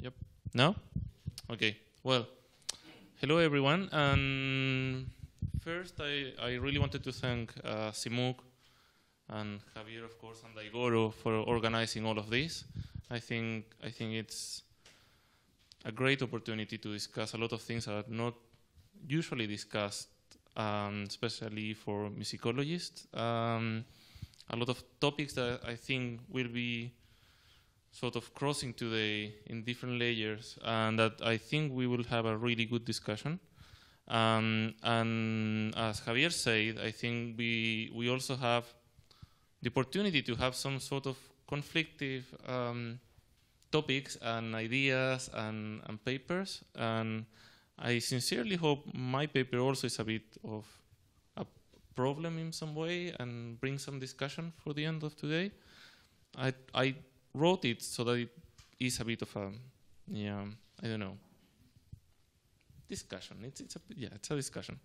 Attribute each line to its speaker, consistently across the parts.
Speaker 1: Yep. No? Okay. Well, hello everyone. And first, I, I really wanted to thank uh, SIMUC and Javier, of course, and Daigoro for organizing all of this. I think I think it's a great opportunity to discuss a lot of things that are not usually discussed, um, especially for musicologists. Um, a lot of topics that I think will be sort of crossing today in different layers, and that I think we will have a really good discussion. Um, and as Javier said, I think we we also have the opportunity to have some sort of conflictive um, topics and ideas and, and papers. And I sincerely hope my paper also is a bit of a problem in some way and bring some discussion for the end of today. I, I wrote it so that it is a bit of a, yeah, I don't know, discussion. It's, it's a, yeah, it's a discussion.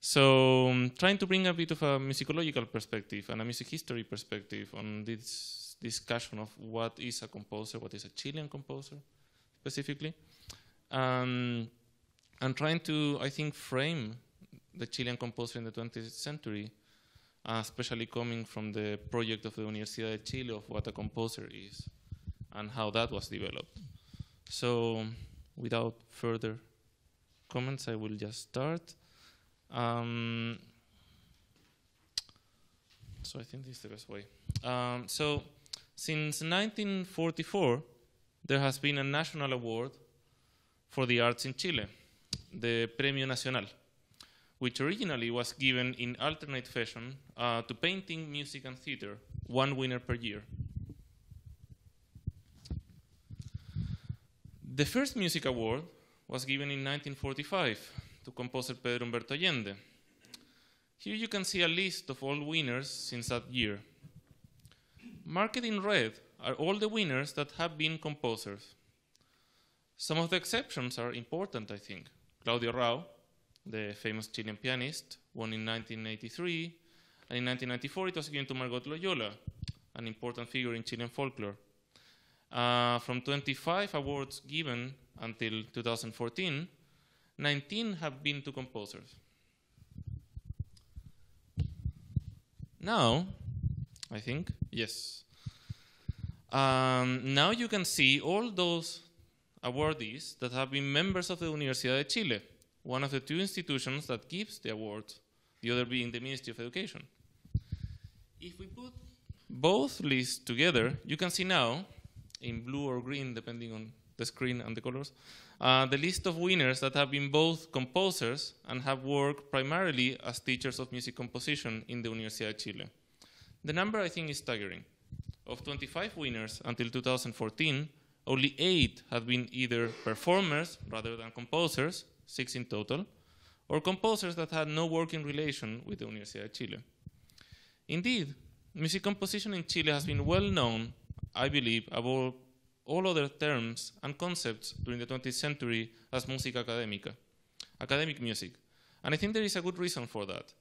Speaker 1: So um, trying to bring a bit of a musicological perspective and a music history perspective on this discussion of what is a composer, what is a Chilean composer specifically, um, and trying to, I think, frame the Chilean composer in the 20th century, uh, especially coming from the project of the Universidad de Chile of what a composer is and how that was developed. So without further comments, I will just start. Um, so I think this is the best way. Um, so since 1944, there has been a national award for the arts in Chile, the Premio Nacional, which originally was given in alternate fashion uh, to painting, music, and theater, one winner per year. The first music award was given in 1945 to composer Pedro Humberto Allende. Here you can see a list of all winners since that year. Marked in red are all the winners that have been composers. Some of the exceptions are important, I think. Claudio Arrau, the famous Chilean pianist, won in 1983, and in 1994 it was given to Margot Loyola, an important figure in Chilean folklore. Uh, from 25 awards given until 2014, 19 have been to composers. Now, I think, yes. Um, now you can see all those awardees that have been members of the Universidad de Chile, one of the two institutions that gives the award, the other being the Ministry of Education. If we put both lists together, you can see now, in blue or green, depending on the screen and the colors, uh, the list of winners that have been both composers and have worked primarily as teachers of music composition in the Universidad de Chile. The number I think is staggering. Of 25 winners until 2014, only eight have been either performers rather than composers, six in total, or composers that had no working relation with the Universidad de Chile. Indeed, music composition in Chile has been well known, I believe, above all other terms and concepts during the 20th century as música académica, academic music. And I think there is a good reason for that.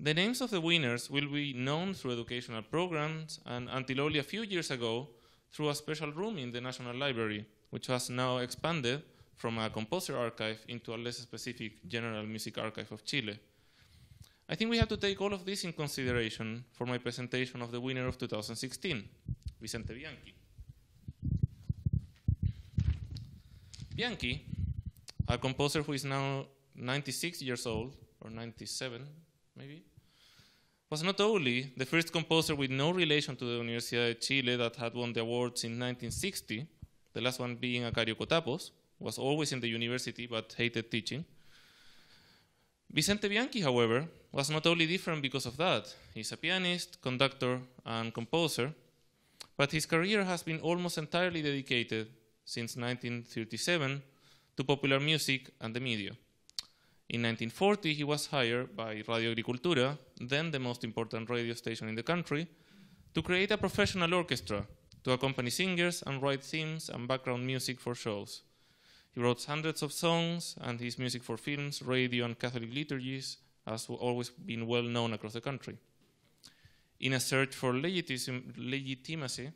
Speaker 1: The names of the winners will be known through educational programs and until only a few years ago through a special room in the National Library, which has now expanded from a composer archive into a less specific general music archive of Chile. I think we have to take all of this in consideration for my presentation of the winner of 2016, Vicente Bianchi. Bianchi, a composer who is now 96 years old, or 97 maybe, was not only the first composer with no relation to the Universidad de Chile that had won the awards in 1960, the last one being Acario Cotapos, was always in the university but hated teaching. Vicente Bianchi, however, was not only different because of that. He's a pianist, conductor, and composer, but his career has been almost entirely dedicated since 1937 to popular music and the media. In 1940, he was hired by Radio Agricultura, then the most important radio station in the country, to create a professional orchestra to accompany singers and write themes and background music for shows. He wrote hundreds of songs, and his music for films, radio, and Catholic liturgies has always been well known across the country. In a search for legitimacy,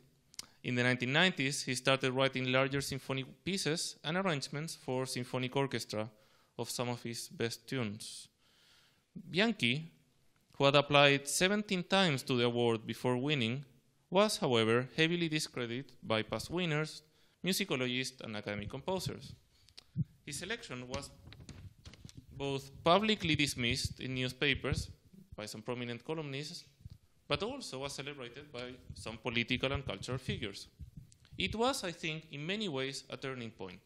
Speaker 1: In the 1990s, he started writing larger symphonic pieces and arrangements for symphonic orchestra of some of his best tunes. Bianchi, who had applied 17 times to the award before winning, was, however, heavily discredited by past winners, musicologists, and academic composers. His selection was both publicly dismissed in newspapers by some prominent columnists, but also was celebrated by some political and cultural figures. It was, I think, in many ways a turning point.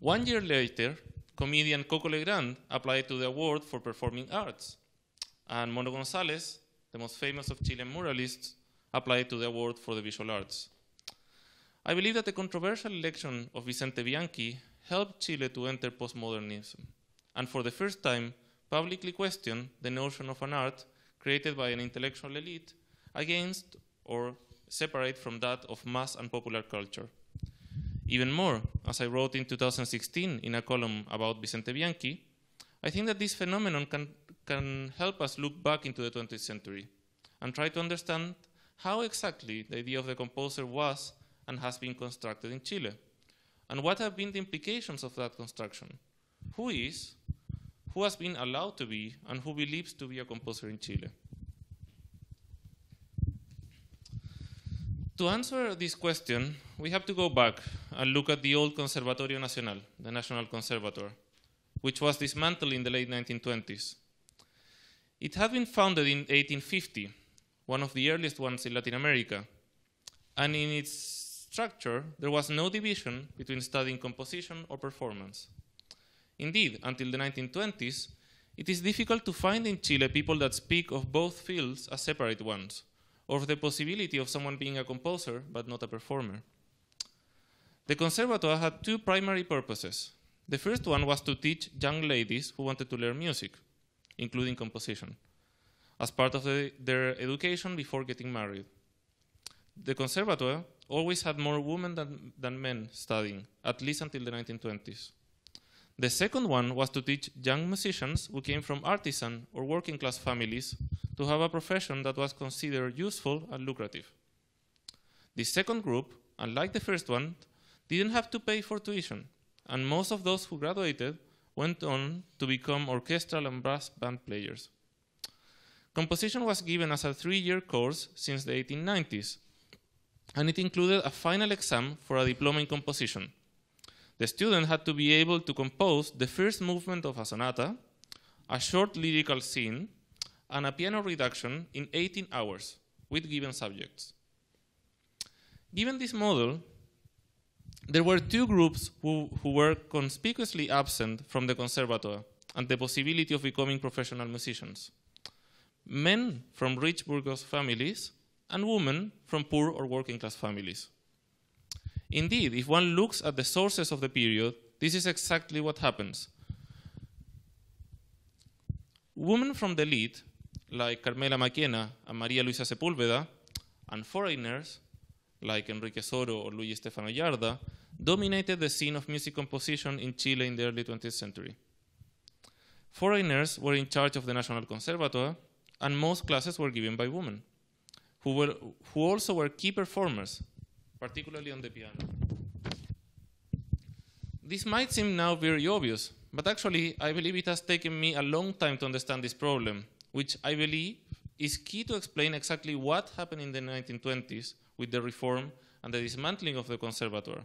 Speaker 1: One year later, comedian Coco Legrand applied to the award for performing arts, and Mono Gonzalez, the most famous of Chilean muralists, applied to the award for the visual arts. I believe that the controversial election of Vicente Bianchi helped Chile to enter postmodernism, and for the first time publicly questioned the notion of an art created by an intellectual elite against or separate from that of mass and popular culture. Even more, as I wrote in 2016 in a column about Vicente Bianchi, I think that this phenomenon can, can help us look back into the 20th century and try to understand how exactly the idea of the composer was and has been constructed in Chile, and what have been the implications of that construction. Who is, who has been allowed to be, and who believes to be a composer in Chile? To answer this question, we have to go back and look at the old Conservatorio Nacional, the National Conservatoire, which was dismantled in the late 1920s. It had been founded in 1850, one of the earliest ones in Latin America, and in its structure, there was no division between studying composition or performance. Indeed, until the 1920s, it is difficult to find in Chile people that speak of both fields as separate ones or the possibility of someone being a composer but not a performer. The Conservatoire had two primary purposes. The first one was to teach young ladies who wanted to learn music, including composition, as part of the, their education before getting married. The Conservatoire always had more women than, than men studying, at least until the 1920s. The second one was to teach young musicians who came from artisan or working class families to have a profession that was considered useful and lucrative. The second group, unlike the first one, didn't have to pay for tuition, and most of those who graduated went on to become orchestral and brass band players. Composition was given as a three year course since the 1890s, and it included a final exam for a diploma in composition. The student had to be able to compose the first movement of a sonata, a short lyrical scene, and a piano reduction in 18 hours with given subjects. Given this model, there were two groups who, who were conspicuously absent from the conservatoire and the possibility of becoming professional musicians men from rich bourgeois families and women from poor or working class families. Indeed, if one looks at the sources of the period, this is exactly what happens. Women from the elite like Carmela Mackenna and Maria Luisa Sepúlveda, and foreigners like Enrique Soro or Luis Stefano Giarda, dominated the scene of music composition in Chile in the early 20th century. Foreigners were in charge of the National Conservatoire, and most classes were given by women, who, were, who also were key performers, particularly on the piano. This might seem now very obvious, but actually, I believe it has taken me a long time to understand this problem, which I believe is key to explain exactly what happened in the 1920s with the reform and the dismantling of the conservatoire,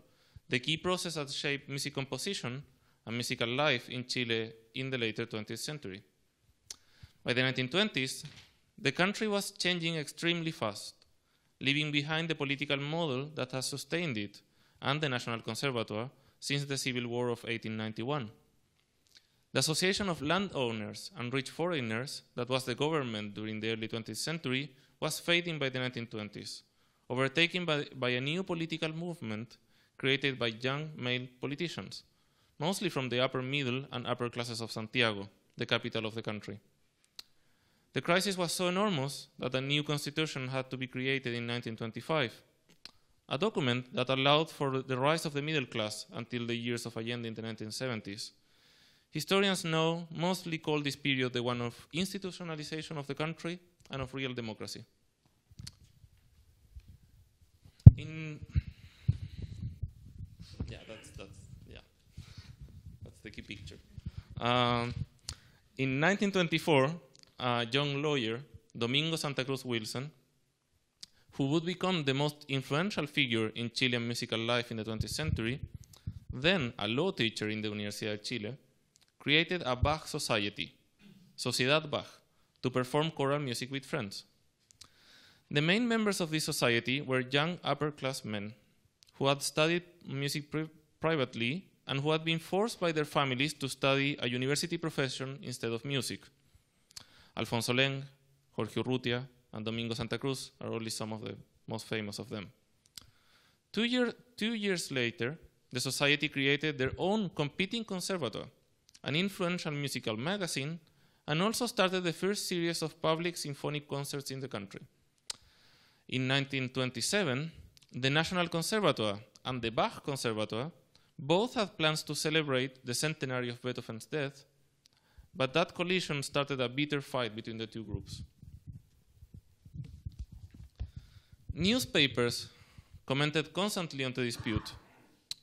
Speaker 1: the key process that shaped music composition and musical life in Chile in the later 20th century. By the 1920s, the country was changing extremely fast, leaving behind the political model that has sustained it and the National Conservatoire since the Civil War of 1891. The Association of Landowners and Rich Foreigners, that was the government during the early 20th century, was fading by the 1920s, overtaken by, by a new political movement created by young male politicians, mostly from the upper middle and upper classes of Santiago, the capital of the country. The crisis was so enormous that a new constitution had to be created in 1925, a document that allowed for the rise of the middle class until the years of Allende in the 1970s Historians now mostly call this period the one of institutionalization of the country and of real democracy. in yeah, that's that's yeah, that's the key picture. Um, in 1924, a young lawyer, Domingo Santa Cruz Wilson, who would become the most influential figure in Chilean musical life in the 20th century, then a law teacher in the Universidad de Chile, created a Bach society, Sociedad Bach, to perform choral music with friends. The main members of this society were young upper class men who had studied music pri privately and who had been forced by their families to study a university profession instead of music. Alfonso Leng, Jorge Urrutia, and Domingo Santa Cruz are only some of the most famous of them. Two, year, two years later, the society created their own competing conservatoire, an influential musical magazine, and also started the first series of public symphonic concerts in the country. In 1927, the National Conservatoire and the Bach Conservatoire both had plans to celebrate the centenary of Beethoven's death, but that collision started a bitter fight between the two groups. Newspapers commented constantly on the dispute,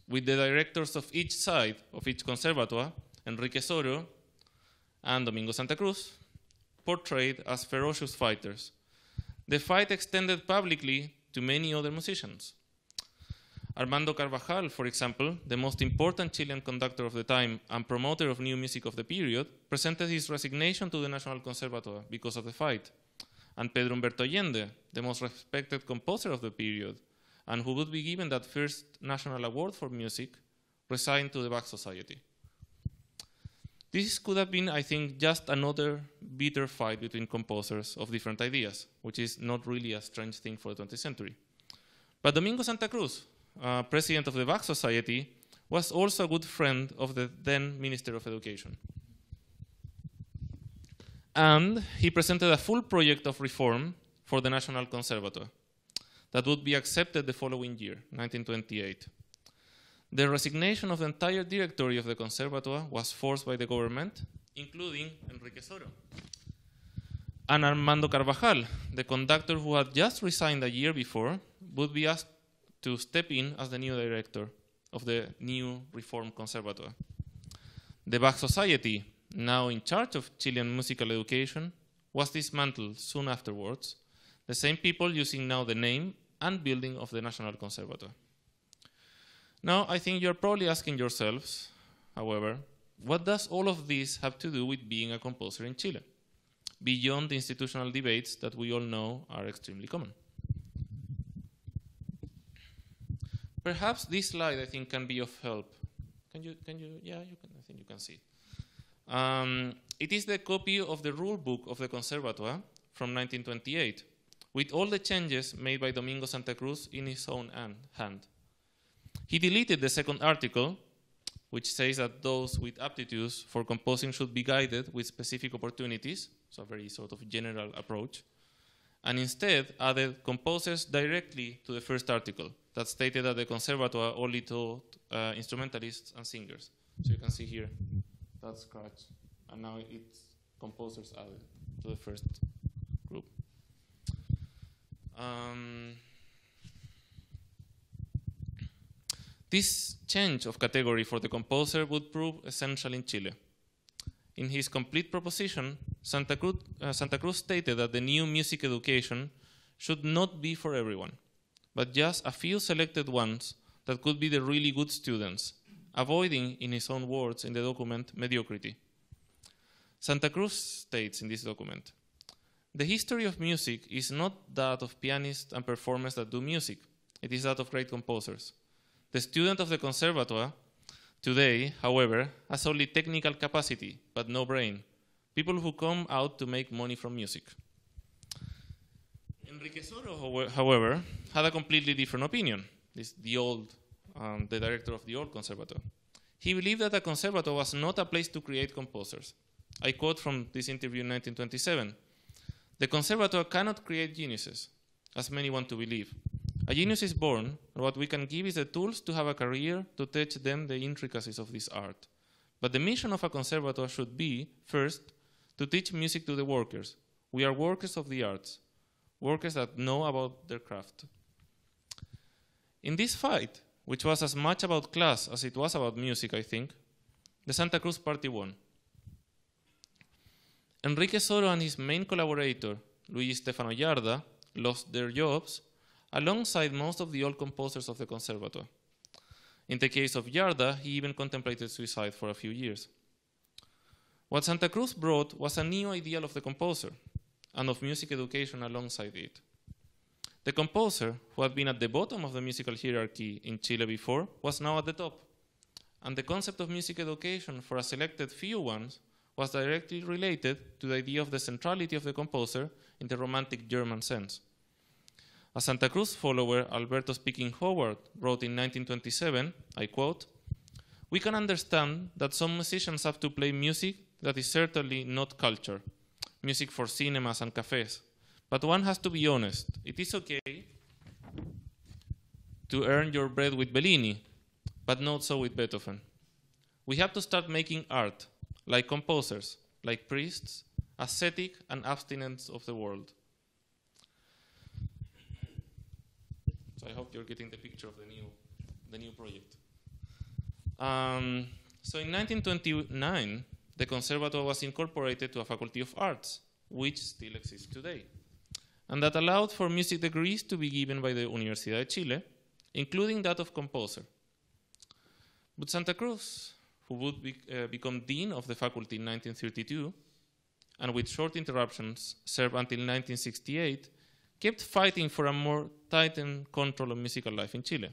Speaker 1: with the directors of each side of each conservatoire, Enrique Soro and Domingo Santa Cruz, portrayed as ferocious fighters. The fight extended publicly to many other musicians. Armando Carvajal, for example, the most important Chilean conductor of the time and promoter of new music of the period, presented his resignation to the National Conservatoire because of the fight. And Pedro Humberto Allende, the most respected composer of the period, and who would be given that first national award for music, resigned to the Bach Society. This could have been, I think, just another bitter fight between composers of different ideas, which is not really a strange thing for the 20th century. But Domingo Santa Cruz, uh, president of the Bach Society, was also a good friend of the then Minister of Education. And he presented a full project of reform for the National Conservatoire that would be accepted the following year, 1928. The resignation of the entire directory of the Conservatoire was forced by the government, including Enrique Soro. And Armando Carvajal, the conductor who had just resigned a year before, would be asked to step in as the new director of the new reformed conservatoire. The Bach Society, now in charge of Chilean musical education, was dismantled soon afterwards, the same people using now the name and building of the National Conservatoire. Now, I think you're probably asking yourselves, however, what does all of this have to do with being a composer in Chile, beyond the institutional debates that we all know are extremely common? Perhaps this slide, I think, can be of help. Can you, can you, yeah, you can, I think you can see. Um, it is the copy of the rule book of the Conservatoire from 1928, with all the changes made by Domingo Santa Cruz in his own hand. He deleted the second article, which says that those with aptitudes for composing should be guided with specific opportunities, so a very sort of general approach, and instead added composers directly to the first article that stated that the conservatoire only taught uh, instrumentalists and singers. So you can see here, that's scratch, and now it's composers added to the first group. Um, this change of category for the composer would prove essential in Chile. In his complete proposition, Santa Cruz, uh, Santa Cruz stated that the new music education should not be for everyone, but just a few selected ones that could be the really good students, avoiding, in his own words in the document, mediocrity. Santa Cruz states in this document The history of music is not that of pianists and performers that do music, it is that of great composers. The student of the conservatoire today, however, has only technical capacity, but no brain. People who come out to make money from music. Enrique Soro, however, had a completely different opinion. This, the old, um, the director of the old conservatoire. He believed that a conservatoire was not a place to create composers. I quote from this interview in 1927. The conservatoire cannot create geniuses, as many want to believe. A genius is born, and what we can give is the tools to have a career to teach them the intricacies of this art. But the mission of a conservatoire should be, first, to teach music to the workers. We are workers of the arts, workers that know about their craft. In this fight, which was as much about class as it was about music, I think, the Santa Cruz Party won. Enrique Soro and his main collaborator, Luigi Stefano Giarda, lost their jobs alongside most of the old composers of the Conservatoire. In the case of Giarda, he even contemplated suicide for a few years. What Santa Cruz brought was a new ideal of the composer and of music education alongside it. The composer, who had been at the bottom of the musical hierarchy in Chile before, was now at the top. And the concept of music education for a selected few ones was directly related to the idea of the centrality of the composer in the romantic German sense. A Santa Cruz follower, Alberto Spikin Howard, wrote in 1927, I quote, We can understand that some musicians have to play music that is certainly not culture, music for cinemas and cafes. But one has to be honest. It is okay to earn your bread with Bellini, but not so with Beethoven. We have to start making art, like composers, like priests, ascetic and abstinent of the world. So I hope you're getting the picture of the new, the new project. Um, so in 1929, the Conservatoire was incorporated to a Faculty of Arts, which still exists today. And that allowed for music degrees to be given by the Universidad de Chile, including that of composer. But Santa Cruz, who would be, uh, become dean of the faculty in 1932, and with short interruptions served until 1968, kept fighting for a more tightened control of musical life in Chile.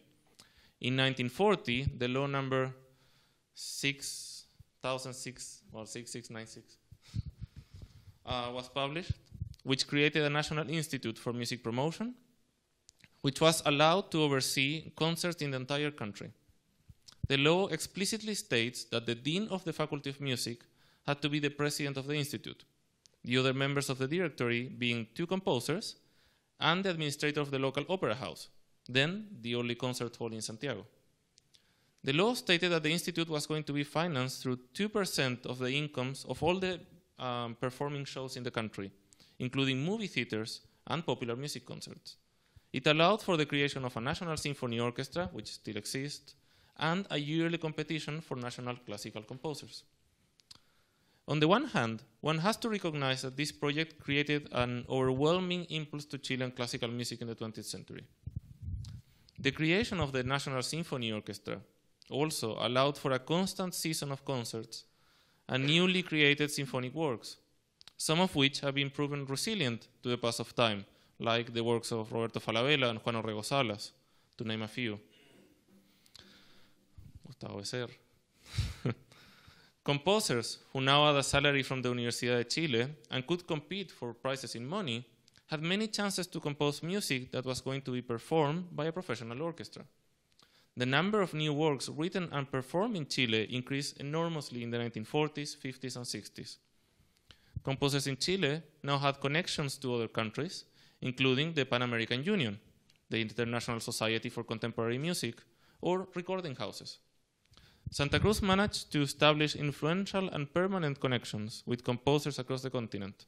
Speaker 1: In 1940, the law number 6 1006 or 6696 uh, was published, which created a National Institute for Music Promotion, which was allowed to oversee concerts in the entire country. The law explicitly states that the dean of the Faculty of Music had to be the president of the institute, the other members of the directory being two composers and the administrator of the local opera house, then the only concert hall in Santiago. The law stated that the institute was going to be financed through 2% of the incomes of all the um, performing shows in the country, including movie theaters and popular music concerts. It allowed for the creation of a national symphony orchestra, which still exists, and a yearly competition for national classical composers. On the one hand, one has to recognize that this project created an overwhelming impulse to Chilean classical music in the 20th century. The creation of the National Symphony Orchestra also allowed for a constant season of concerts and newly created symphonic works, some of which have been proven resilient to the pass of time, like the works of Roberto Falabella and Juan Orrego Salas, to name a few. Gustavo Becerra. Composers who now had a salary from the Universidad de Chile and could compete for prizes in money had many chances to compose music that was going to be performed by a professional orchestra the number of new works written and performed in Chile increased enormously in the 1940s, 50s, and 60s. Composers in Chile now had connections to other countries, including the Pan American Union, the International Society for Contemporary Music, or recording houses. Santa Cruz managed to establish influential and permanent connections with composers across the continent,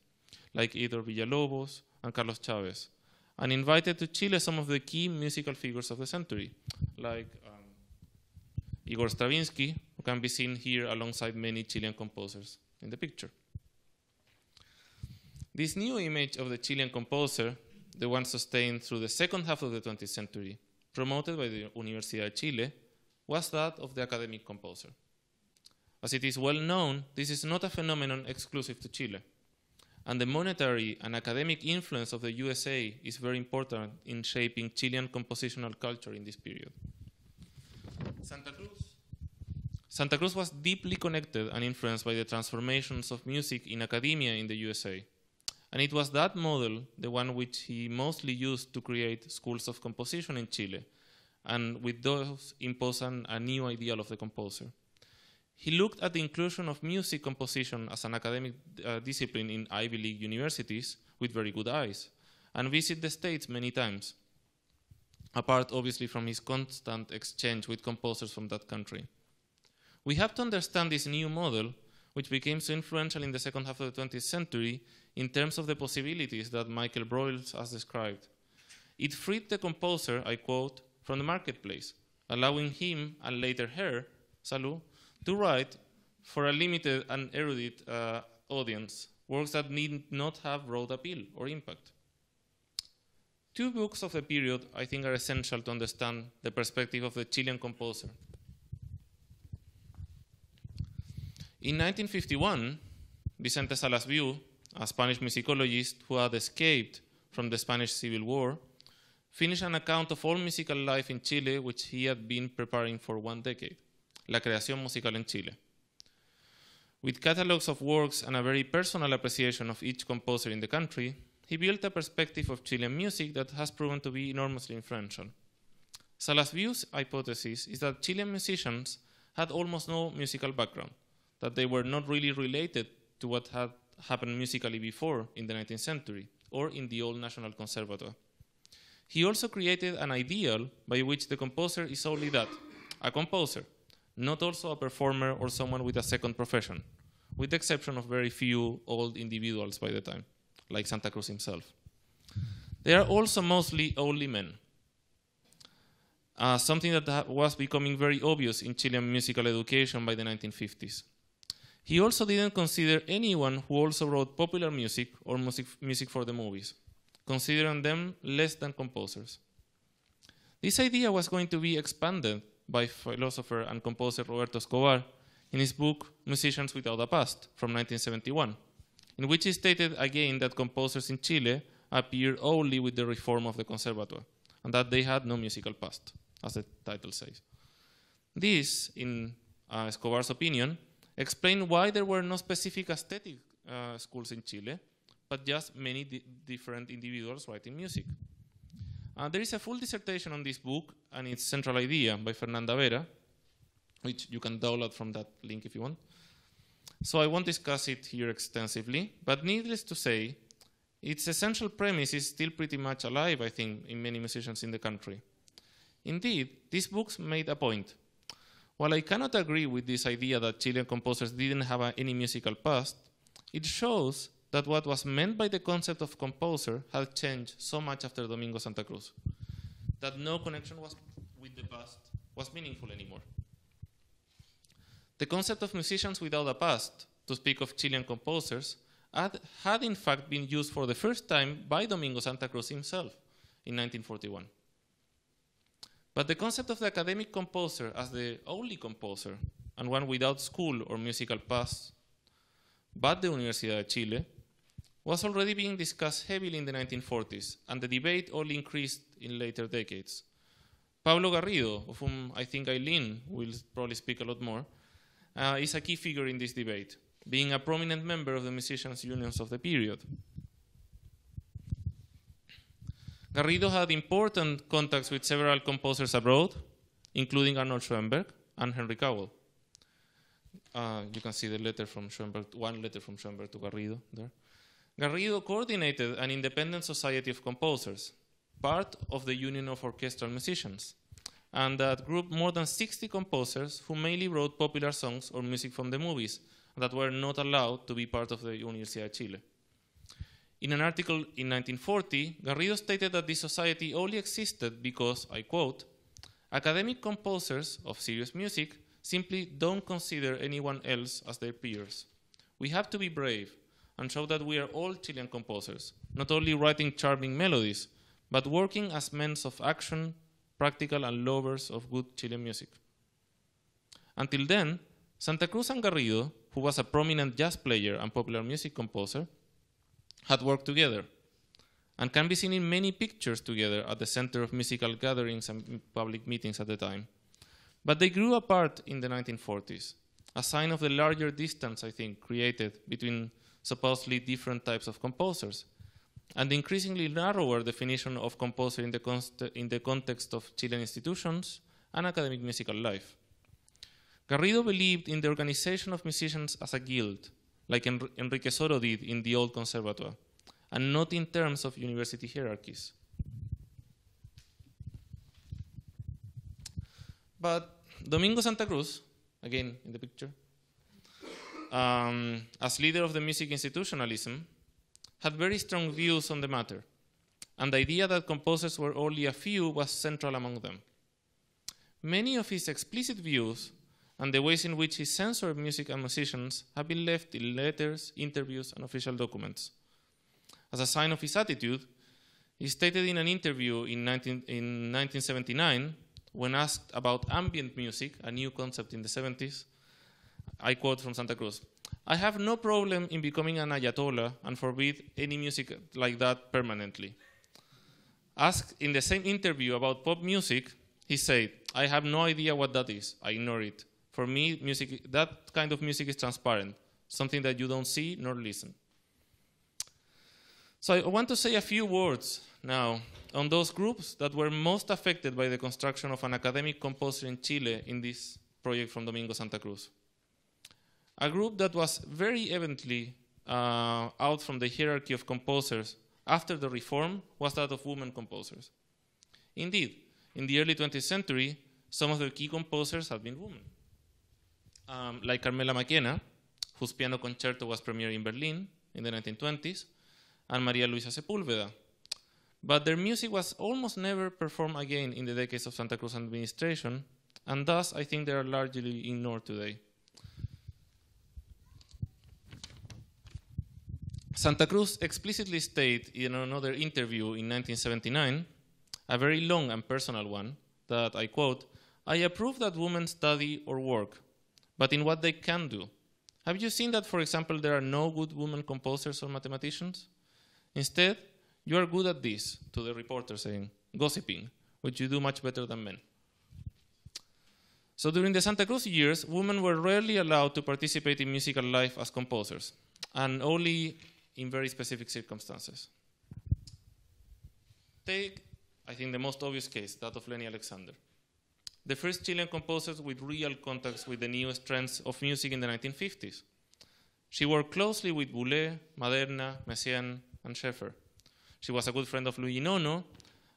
Speaker 1: like Heitor Villa-Lobos and Carlos Chavez, and invited to Chile some of the key musical figures of the century, like um, Igor Stravinsky, who can be seen here alongside many Chilean composers in the picture. This new image of the Chilean composer, the one sustained through the second half of the 20th century, promoted by the Universidad de Chile, was that of the academic composer. As it is well known, this is not a phenomenon exclusive to Chile and the monetary and academic influence of the USA is very important in shaping Chilean compositional culture in this period. Santa Cruz. Santa Cruz was deeply connected and influenced by the transformations of music in academia in the USA. And it was that model, the one which he mostly used to create schools of composition in Chile, and with those impose an, a new ideal of the composer. He looked at the inclusion of music composition as an academic uh, discipline in Ivy League universities with very good eyes and visited the States many times, apart obviously from his constant exchange with composers from that country. We have to understand this new model, which became so influential in the second half of the 20th century, in terms of the possibilities that Michael Broyles has described. It freed the composer, I quote, from the marketplace, allowing him and later her, Salou, to write for a limited and erudite uh, audience works that need not have broad appeal or impact. Two books of the period I think are essential to understand the perspective of the Chilean composer. In 1951, Vicente Salas Viu, a Spanish musicologist who had escaped from the Spanish Civil War, finished an account of all musical life in Chile which he had been preparing for one decade, La Creación Musical en Chile. With catalogs of works and a very personal appreciation of each composer in the country, he built a perspective of Chilean music that has proven to be enormously influential. Salas Viu's hypothesis is that Chilean musicians had almost no musical background, that they were not really related to what had happened musically before in the 19th century or in the old National Conservatoire. He also created an ideal by which the composer is only that, a composer, not also a performer or someone with a second profession, with the exception of very few old individuals by the time, like Santa Cruz himself. They are also mostly only men, uh, something that was becoming very obvious in Chilean musical education by the 1950s. He also didn't consider anyone who also wrote popular music or music, music for the movies, considering them less than composers. This idea was going to be expanded by philosopher and composer Roberto Escobar in his book Musicians Without a Past from 1971, in which he stated again that composers in Chile appeared only with the reform of the Conservatoire and that they had no musical past, as the title says. This, in uh, Escobar's opinion, explained why there were no specific aesthetic uh, schools in Chile, but just many di different individuals writing music. Uh, there is a full dissertation on this book and its central idea by Fernanda Vera, which you can download from that link if you want. So I won't discuss it here extensively, but needless to say, its essential premise is still pretty much alive, I think, in many musicians in the country. Indeed, these books made a point. While I cannot agree with this idea that Chilean composers didn't have any musical past, it shows that what was meant by the concept of composer had changed so much after Domingo Santa Cruz that no connection was with the past was meaningful anymore. The concept of musicians without a past, to speak of Chilean composers, had, had in fact been used for the first time by Domingo Santa Cruz himself in 1941. But the concept of the academic composer as the only composer and one without school or musical past, but the Universidad de Chile, was already being discussed heavily in the 1940s, and the debate only increased in later decades. Pablo Garrido, of whom I think Eileen will probably speak a lot more, uh, is a key figure in this debate, being a prominent member of the musicians' unions of the period. Garrido had important contacts with several composers abroad, including Arnold Schoenberg and Henry Cowell. Uh, you can see the letter from Schoenberg, one letter from Schoenberg to Garrido there. Garrido coordinated an independent society of composers, part of the Union of Orchestral Musicians, and that grouped more than 60 composers who mainly wrote popular songs or music from the movies that were not allowed to be part of the Universidad de Chile. In an article in 1940, Garrido stated that this society only existed because, I quote, academic composers of serious music simply don't consider anyone else as their peers. We have to be brave and show that we are all Chilean composers, not only writing charming melodies, but working as men of action, practical, and lovers of good Chilean music. Until then, Santa Cruz and Garrido, who was a prominent jazz player and popular music composer, had worked together and can be seen in many pictures together at the center of musical gatherings and public meetings at the time. But they grew apart in the 1940s, a sign of the larger distance, I think, created between supposedly different types of composers, and increasingly narrower definition of composer in the, in the context of Chilean institutions and academic musical life. Garrido believed in the organization of musicians as a guild, like Enrique Soro did in the old conservatoire, and not in terms of university hierarchies. But Domingo Santa Cruz, again in the picture, um, as leader of the music institutionalism, had very strong views on the matter, and the idea that composers were only a few was central among them. many of his explicit views and the ways in which he censored music and musicians have been left in letters, interviews, and official documents. As a sign of his attitude, he stated in an interview in, 19, in 1979, when asked about ambient music, a new concept in the 70s, I quote from Santa Cruz I have no problem in becoming an Ayatollah and forbid any music like that permanently. Asked in the same interview about pop music, he said, I have no idea what that is. I ignore it. For me, music, that kind of music is transparent, something that you don't see nor listen. So I want to say a few words now on those groups that were most affected by the construction of an academic composer in Chile in this project from Domingo Santa Cruz. A group that was very evidently uh, out from the hierarchy of composers after the reform was that of women composers. Indeed, in the early 20th century, some of the key composers have been women, um, like Carmela Mackenna, whose piano concerto was premiered in Berlin in the 1920s, and Maria Luisa Sepulveda. But their music was almost never performed again in the decades of Santa Cruz administration, and thus I think they are largely ignored today. Santa Cruz explicitly stated in another interview in 1979, a very long and personal one, that I quote, I approve that women study or work, but in what they can do. Have you seen that, for example, there are no good women composers or mathematicians? Instead, you are good at this, to the reporter saying, gossiping, which you do much better than men. So during the Santa Cruz years, women were rarely allowed to participate in musical life as composers, and only in very specific circumstances. Take, I think, the most obvious case, that of Leni Alexander, the first Chilean composer with real contacts with the newest trends of music in the 1950s. She worked closely with Boulez, Maderna, Messiaen, and Schaeffer. She was a good friend of Luigi Nono,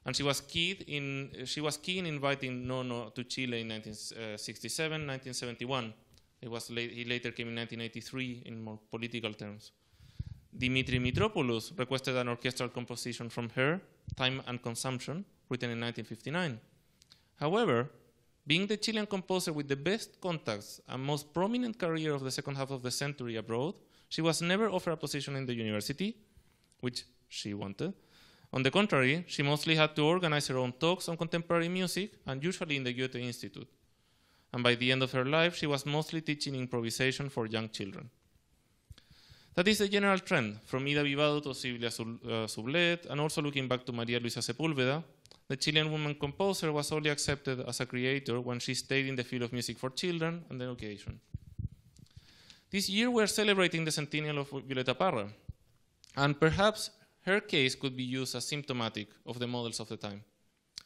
Speaker 1: and she was key in, she was key in inviting Nono to Chile in 1967, 1971. It was late, he later came in 1983 in more political terms. Dimitri Mitropoulos requested an orchestral composition from her, Time and Consumption, written in 1959. However, being the Chilean composer with the best contacts and most prominent career of the second half of the century abroad, she was never offered a position in the university, which she wanted. On the contrary, she mostly had to organize her own talks on contemporary music, and usually in the Goethe Institute. And by the end of her life, she was mostly teaching improvisation for young children. That is the general trend, from Ida Vivado to Silvia uh, Soublette, and also looking back to Maria Luisa Sepúlveda, the Chilean woman composer was only accepted as a creator when she stayed in the field of music for children and education. This year we are celebrating the centennial of Violeta Parra, and perhaps her case could be used as symptomatic of the models of the time.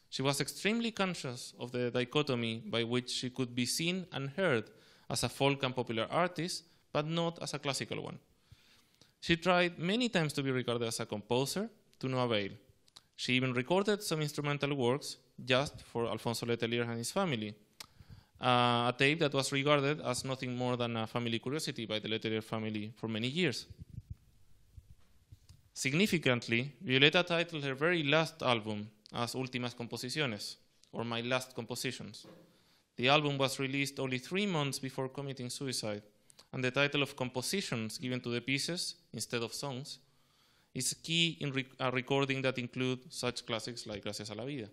Speaker 1: She was extremely conscious of the dichotomy by which she could be seen and heard as a folk and popular artist, but not as a classical one. She tried many times to be regarded as a composer, to no avail. She even recorded some instrumental works just for Alfonso Letelier and his family, uh, a tape that was regarded as nothing more than a family curiosity by the Letelier family for many years. Significantly, Violeta titled her very last album as Últimas Composiciones, or My Last Compositions. The album was released only three months before committing suicide and the title of compositions given to the pieces instead of songs is key in rec a recording that include such classics like Gracias a la Vida.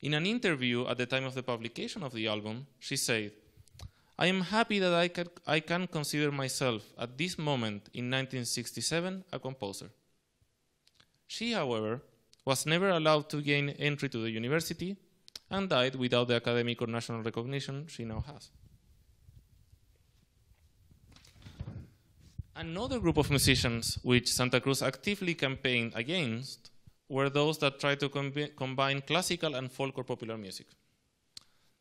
Speaker 1: In an interview at the time of the publication of the album, she said, I am happy that I can, I can consider myself at this moment in 1967 a composer. She, however, was never allowed to gain entry to the university and died without the academic or national recognition she now has. Another group of musicians which Santa Cruz actively campaigned against were those that tried to combine classical and folk or popular music.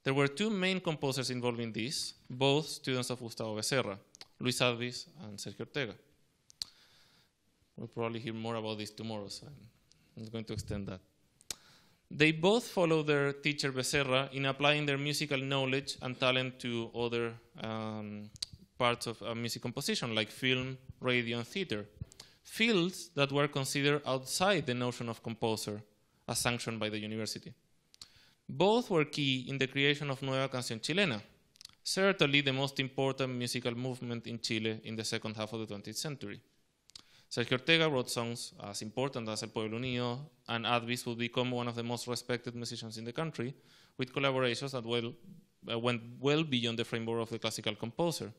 Speaker 1: There were two main composers involved in this, both students of Gustavo Becerra, Luis Advis and Sergio Ortega. We'll probably hear more about this tomorrow, so I'm not going to extend that. They both follow their teacher Becerra in applying their musical knowledge and talent to other um, parts of uh, music composition, like film, radio, and theater. Fields that were considered outside the notion of composer as sanctioned by the university. Both were key in the creation of Nueva Canción Chilena, certainly the most important musical movement in Chile in the second half of the 20th century. Sergio Ortega wrote songs as important as El Pueblo Unido, and Advis would become one of the most respected musicians in the country, with collaborations that well, uh, went well beyond the framework of the classical composer.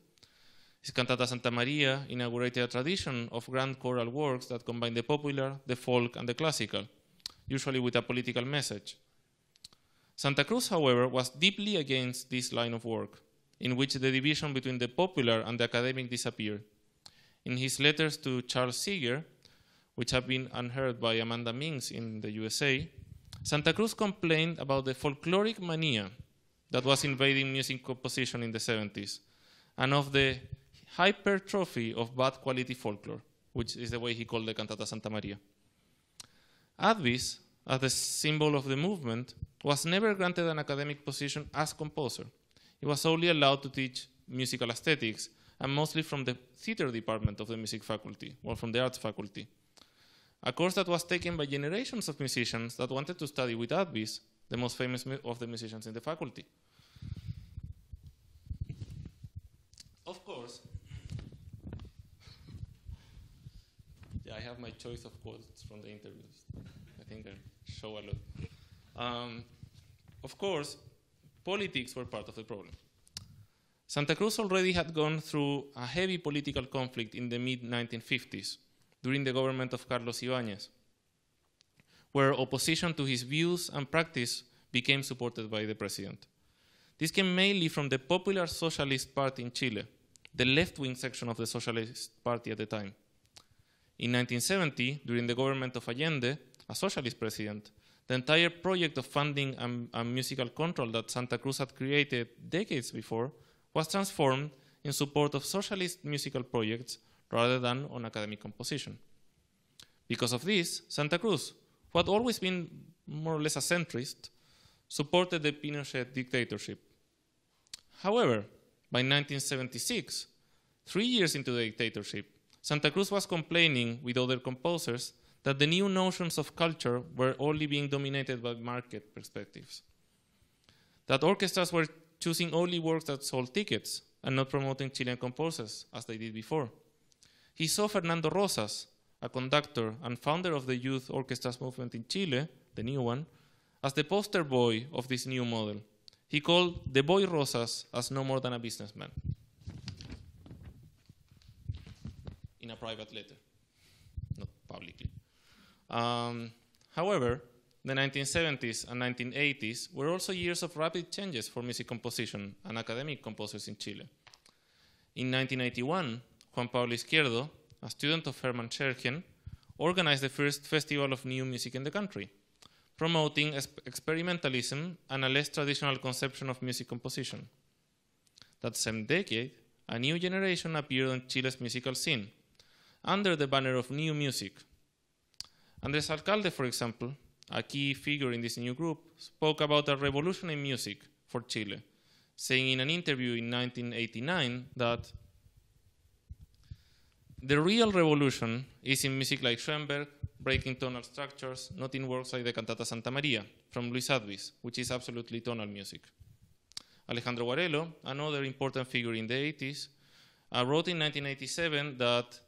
Speaker 1: His cantata Santa Maria inaugurated a tradition of grand choral works that combine the popular, the folk, and the classical, usually with a political message. Santa Cruz, however, was deeply against this line of work, in which the division between the popular and the academic disappeared. In his letters to Charles Seeger, which have been unheard by Amanda Minks in the USA, Santa Cruz complained about the folkloric mania that was invading music composition in the 70s and of the hypertrophy of bad quality folklore, which is the way he called the cantata Santa Maria. Advis, as the symbol of the movement, was never granted an academic position as composer. He was only allowed to teach musical aesthetics and mostly from the theater department of the music faculty or from the arts faculty. A course that was taken by generations of musicians that wanted to study with Advis, the most famous of the musicians in the faculty. Of course, I have my choice of quotes from the interviews. I think they show a lot. Um, of course, politics were part of the problem. Santa Cruz already had gone through a heavy political conflict in the mid 1950s during the government of Carlos Ibáñez, where opposition to his views and practice became supported by the president. This came mainly from the Popular Socialist Party in Chile, the left wing section of the Socialist Party at the time. In 1970, during the government of Allende, a socialist president, the entire project of funding and, and, musical control that Santa Cruz had created decades before was transformed in support of socialist musical projects rather than on academic composition. Because of this, Santa Cruz, who had always been more or less a centrist, supported the Pinochet dictatorship. However, by 1976, three years into the dictatorship, Santa Cruz was complaining with other composers that the new notions of culture were only being dominated by market perspectives. That orchestras were choosing only works that sold tickets and not promoting Chilean composers as they did before. He saw Fernando Rosas, a conductor and founder of the youth orchestras movement in Chile, the new one, as the poster boy of this new model. He called the boy Rosas as no more than a businessman in a private letter, not publicly. Um, however, the 1970s and 1980s were also years of rapid changes for music composition and academic composers in Chile. In 1981, Juan Pablo Izquierdo, a student of Hermann Scherchen, organized the first festival of new music in the country, promoting experimentalism and a less traditional conception of music composition. That same decade, a new generation appeared on Chile's musical scene under the banner of new music. Andres Alcalde, for example, a key figure in this new group, spoke about a revolution in music for Chile, saying in an interview in 1989 that the real revolution is in music like Schoenberg, breaking tonal structures, not in works like the Cantata Santa Maria from Luis Advis, which is absolutely tonal music. Alejandro Guarello, another important figure in the 80s, uh, wrote in 1987 that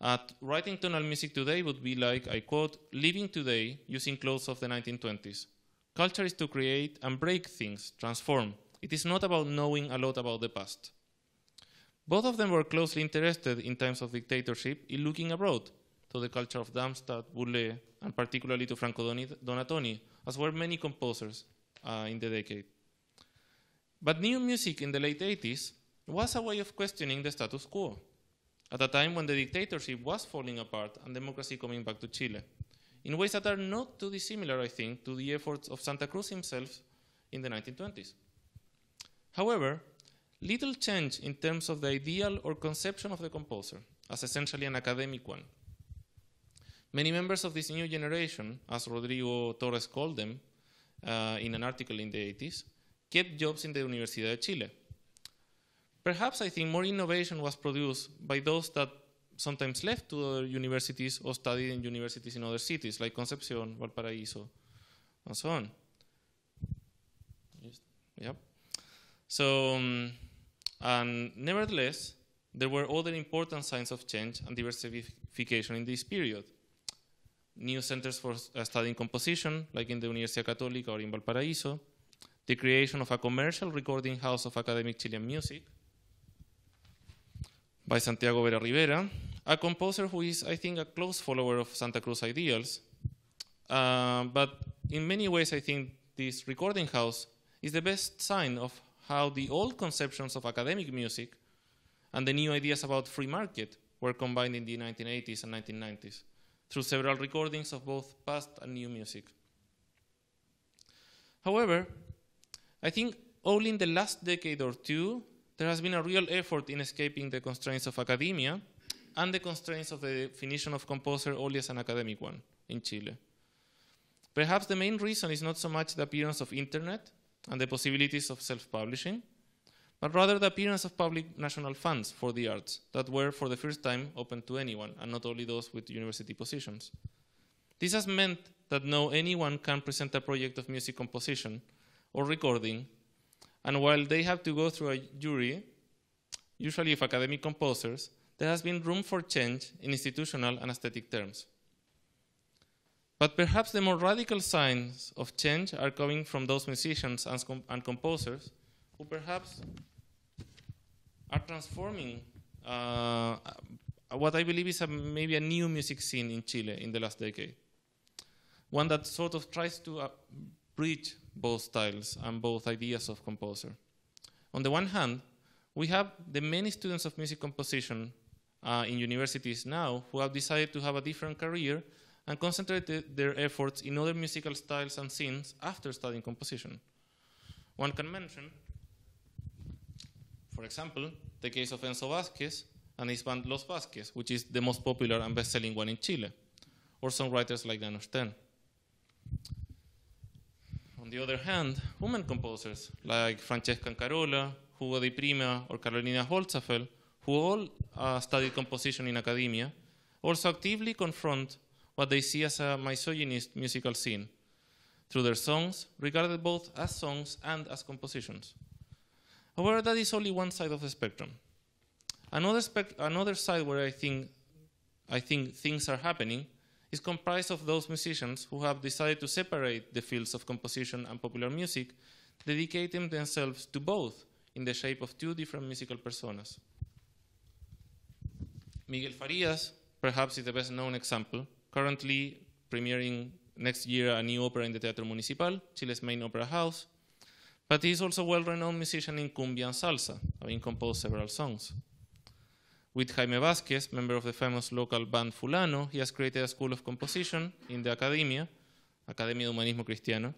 Speaker 1: uh, writing tonal music today would be like, I quote, living today using clothes of the 1920s. Culture is to create and break things, transform. It is not about knowing a lot about the past. Both of them were closely interested in times of dictatorship in looking abroad to the culture of Darmstadt, Boulez, and particularly to Franco Donatoni, as were many composers uh, in the decade. But new music in the late 80s was a way of questioning the status quo at a time when the dictatorship was falling apart and democracy coming back to Chile, in ways that are not too dissimilar, I think, to the efforts of Santa Cruz himself in the 1920s. However, little change in terms of the ideal or conception of the composer as essentially an academic one. Many members of this new generation, as Rodrigo Torres called them uh, in an article in the 80s, kept jobs in the Universidad de Chile, Perhaps I think more innovation was produced by those that sometimes left to other universities or studied in universities in other cities like Concepcion, Valparaíso, and so on. Yep. So, um, and nevertheless, there were other important signs of change and diversification in this period. New centers for uh, studying composition, like in the Universidad Católica or in Valparaíso, the creation of a commercial recording house of academic Chilean music by Santiago Vera Rivera, a composer who is, I think, a close follower of Santa Cruz ideals. Uh, but in many ways, I think this recording house is the best sign of how the old conceptions of academic music and the new ideas about free market were combined in the 1980s and 1990s through several recordings of both past and new music. However, I think only in the last decade or two, there has been a real effort in escaping the constraints of academia and the constraints of the definition of composer only as an academic one in Chile. Perhaps the main reason is not so much the appearance of internet and the possibilities of self-publishing, but rather the appearance of public national funds for the arts that were for the first time open to anyone and not only those with university positions. This has meant that now anyone can present a project of music composition or recording, and while they have to go through a jury, usually of academic composers, there has been room for change in institutional and aesthetic terms. But perhaps the more radical signs of change are coming from those musicians and, com and composers who perhaps are transforming uh, what I believe is a, maybe a new music scene in Chile in the last decade. One that sort of tries to uh, bridge both styles and both ideas of composer. On the one hand, we have the many students of music composition uh, in universities now who have decided to have a different career and concentrated their efforts in other musical styles and scenes after studying composition. One can mention, for example, the case of Enzo Vasquez and his band Los Vasquez, which is the most popular and best-selling one in Chile, or songwriters like Dano Stern. On the other hand, women composers like Francesca Ancarola, Hugo Di Prima, or Carolina Holzapfel, who all uh, studied composition in academia, also actively confront what they see as a misogynist musical scene through their songs, regarded both as songs and as compositions. However, that is only one side of the spectrum. Another, spec another side where I think, I think things are happening is comprised of those musicians who have decided to separate the fields of composition and popular music, dedicating themselves to both in the shape of two different musical personas. Miguel Farias, perhaps, is the best known example, currently premiering next year a new opera in the Teatro Municipal, Chile's main opera house. But he is also a well-renowned musician in cumbia and salsa, having composed several songs. With Jaime Vázquez, member of the famous local band Fulano, he has created a school of composition in the Academia, Academia de Humanismo Cristiano,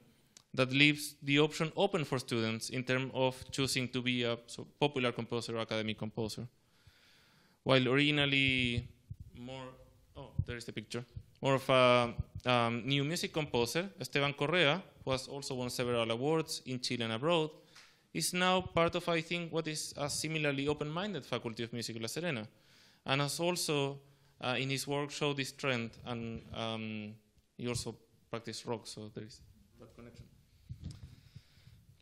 Speaker 1: that leaves the option open for students in terms of choosing to be a popular composer or academic composer. While originally more oh, there is the picture, more of a um, new music composer, Esteban Correa, who has also won several awards in Chile and abroad, is now part of, I think, what is a similarly open-minded faculty of music La Serena, and has also, uh, in his work, showed this trend, and um, he also practiced rock, so there is that connection.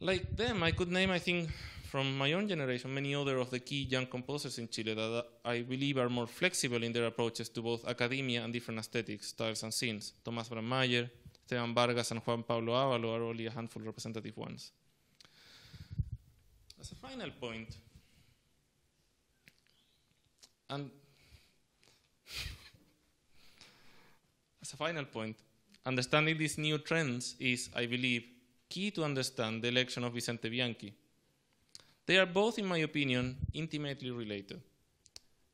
Speaker 1: Like them, I could name, I think, from my own generation, many other of the key young composers in Chile that I believe are more flexible in their approaches to both academia and different aesthetics, styles, and scenes. Tomás Brandmeier, Esteban Vargas, and Juan Pablo Abalo are only a handful of representative ones. As a final point, and as a final point, understanding these new trends is, I believe, key to understand the election of Vicente Bianchi they are both, in my opinion, intimately related.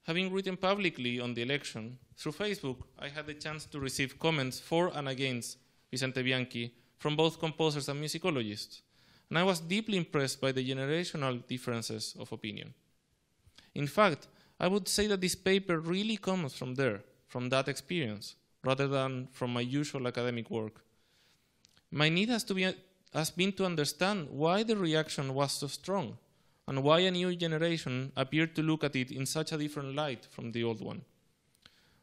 Speaker 1: Having written publicly on the election, through Facebook, I had the chance to receive comments for and against Vicente Bianchi from both composers and musicologists, and I was deeply impressed by the generational differences of opinion. In fact, I would say that this paper really comes from there, from that experience, rather than from my usual academic work. My need has, to be, has been to understand why the reaction was so strong and why a new generation appeared to look at it in such a different light from the old one.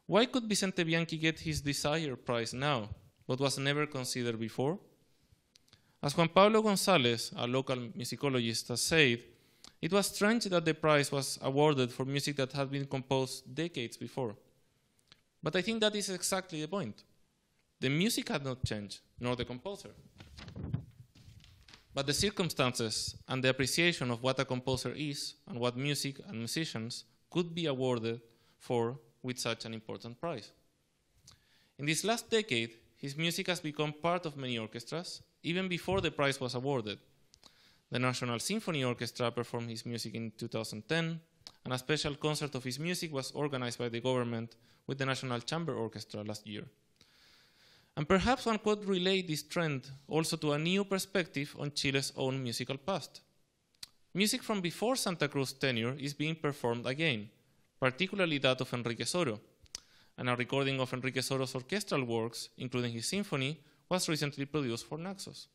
Speaker 1: Why could Vicente Bianchi get his desired prize now, but was never considered before? As Juan Pablo Gonzalez, a local musicologist, has said, it was strange that the prize was awarded for music that had been composed decades before. But I think that is exactly the point. The music had not changed, nor the composer. But the circumstances and the appreciation of what a composer is and what music and musicians could be awarded for with such an important prize. In this last decade, his music has become part of many orchestras, even before the prize was awarded. The National Symphony Orchestra performed his music in 2010, and a special concert of his music was organized by the government with the National Chamber Orchestra last year. And perhaps one could relate this trend also to a new perspective on Chile's own musical past. Music from before Santa Cruz's tenure is being performed again, particularly that of Enrique Soro. And a recording of Enrique Soro's orchestral works, including his symphony, was recently produced for Naxos.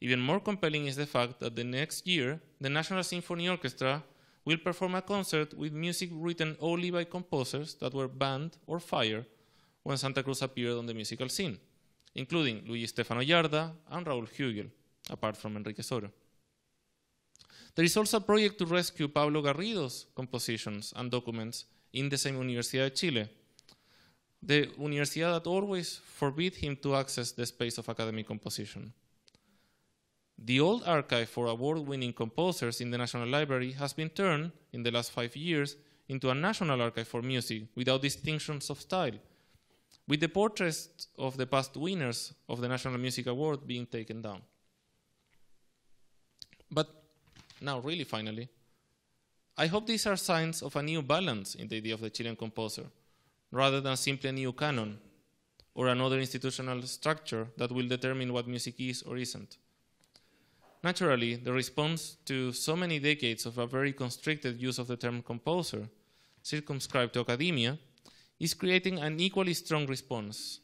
Speaker 1: Even more compelling is the fact that the next year, the National Symphony Orchestra will perform a concert with music written only by composers that were banned or fired when Santa Cruz appeared on the musical scene, including Luigi Stefano Giarda and Raúl Hugel, apart from Enrique Soro. There is also a project to rescue Pablo Garrido's compositions and documents in the same Universidad de Chile, the Universidad always forbid him to access the space of academic composition. The old archive for award-winning composers in the National Library has been turned, in the last five years, into a national archive for music without distinctions of style, with the portraits of the past winners of the National Music Award being taken down. But now, really finally, I hope these are signs of a new balance in the idea of the Chilean composer, rather than simply a new canon or another institutional structure that will determine what music is or isn't. Naturally, the response to so many decades of a very constricted use of the term composer, circumscribed to academia, is creating an equally strong response.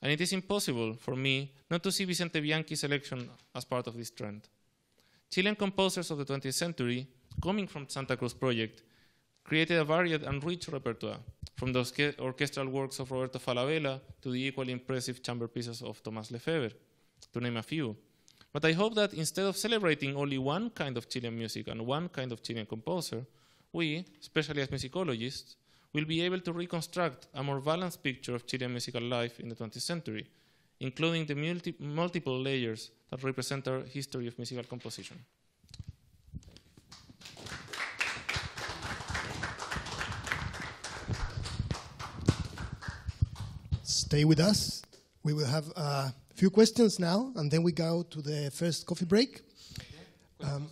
Speaker 1: And it is impossible for me not to see Vicente Bianchi's election as part of this trend. Chilean composers of the 20th century, coming from the Santa Cruz Project, created a varied and rich repertoire, from the orchestral works of Roberto Falabella to the equally impressive chamber pieces of Thomas Lefever, to name a few. But I hope that instead of celebrating only one kind of Chilean music and one kind of Chilean composer, we, especially as musicologists, will be able to reconstruct a more balanced picture of Chilean musical life in the 20th century, including the multi multiple layers that represent our history of musical composition.
Speaker 2: Stay with us. We will have a few questions now, and then we go to the first coffee break. Um,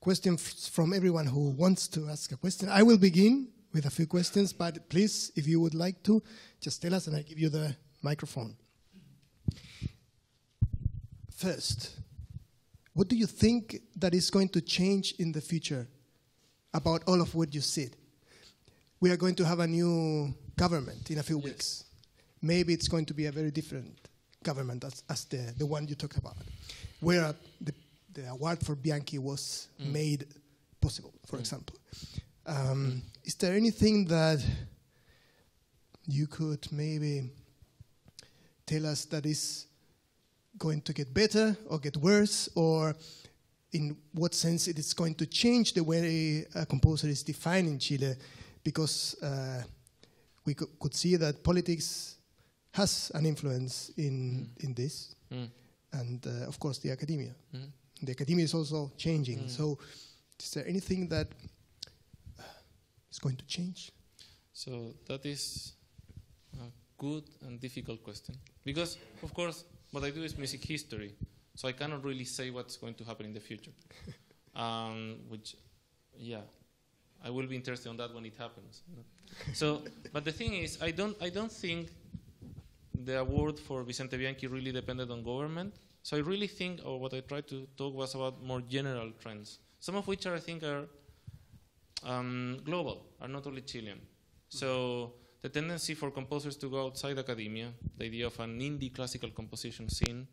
Speaker 2: questions from everyone who wants to ask a question. I will begin with a few questions, but please, if you would like to, just tell us and I give you the microphone. First, what do you think that is going to change in the future about all of what you said? We are going to have a new government in a few yes. weeks. Maybe it's going to be a very different government as, as the, the one you talked about, where the, the award for Bianchi was mm. made possible, for mm. example. Um, is there anything that you could maybe tell us that is going to get better or get worse, or in what sense it is going to change the way a composer is defined in Chile? Because uh, we could see that politics has an influence in mm. in this, mm. and uh, of course the academia. Mm. The academia is also changing. So, is there anything that is going to change?
Speaker 1: So that is a good and difficult question. Because, of course, what I do is music history. So I cannot really say what's going to happen in the future. um, which, yeah, I will be interested on that when it happens. so, but the thing is, I don't, I don't think the award for Vicente Bianchi really depended on government. So I really think, or what I tried to talk was about more general trends, some of which are, I think are um, global, are not only Chilean. So the tendency for composers to go outside academia, the idea of an indie classical composition scene,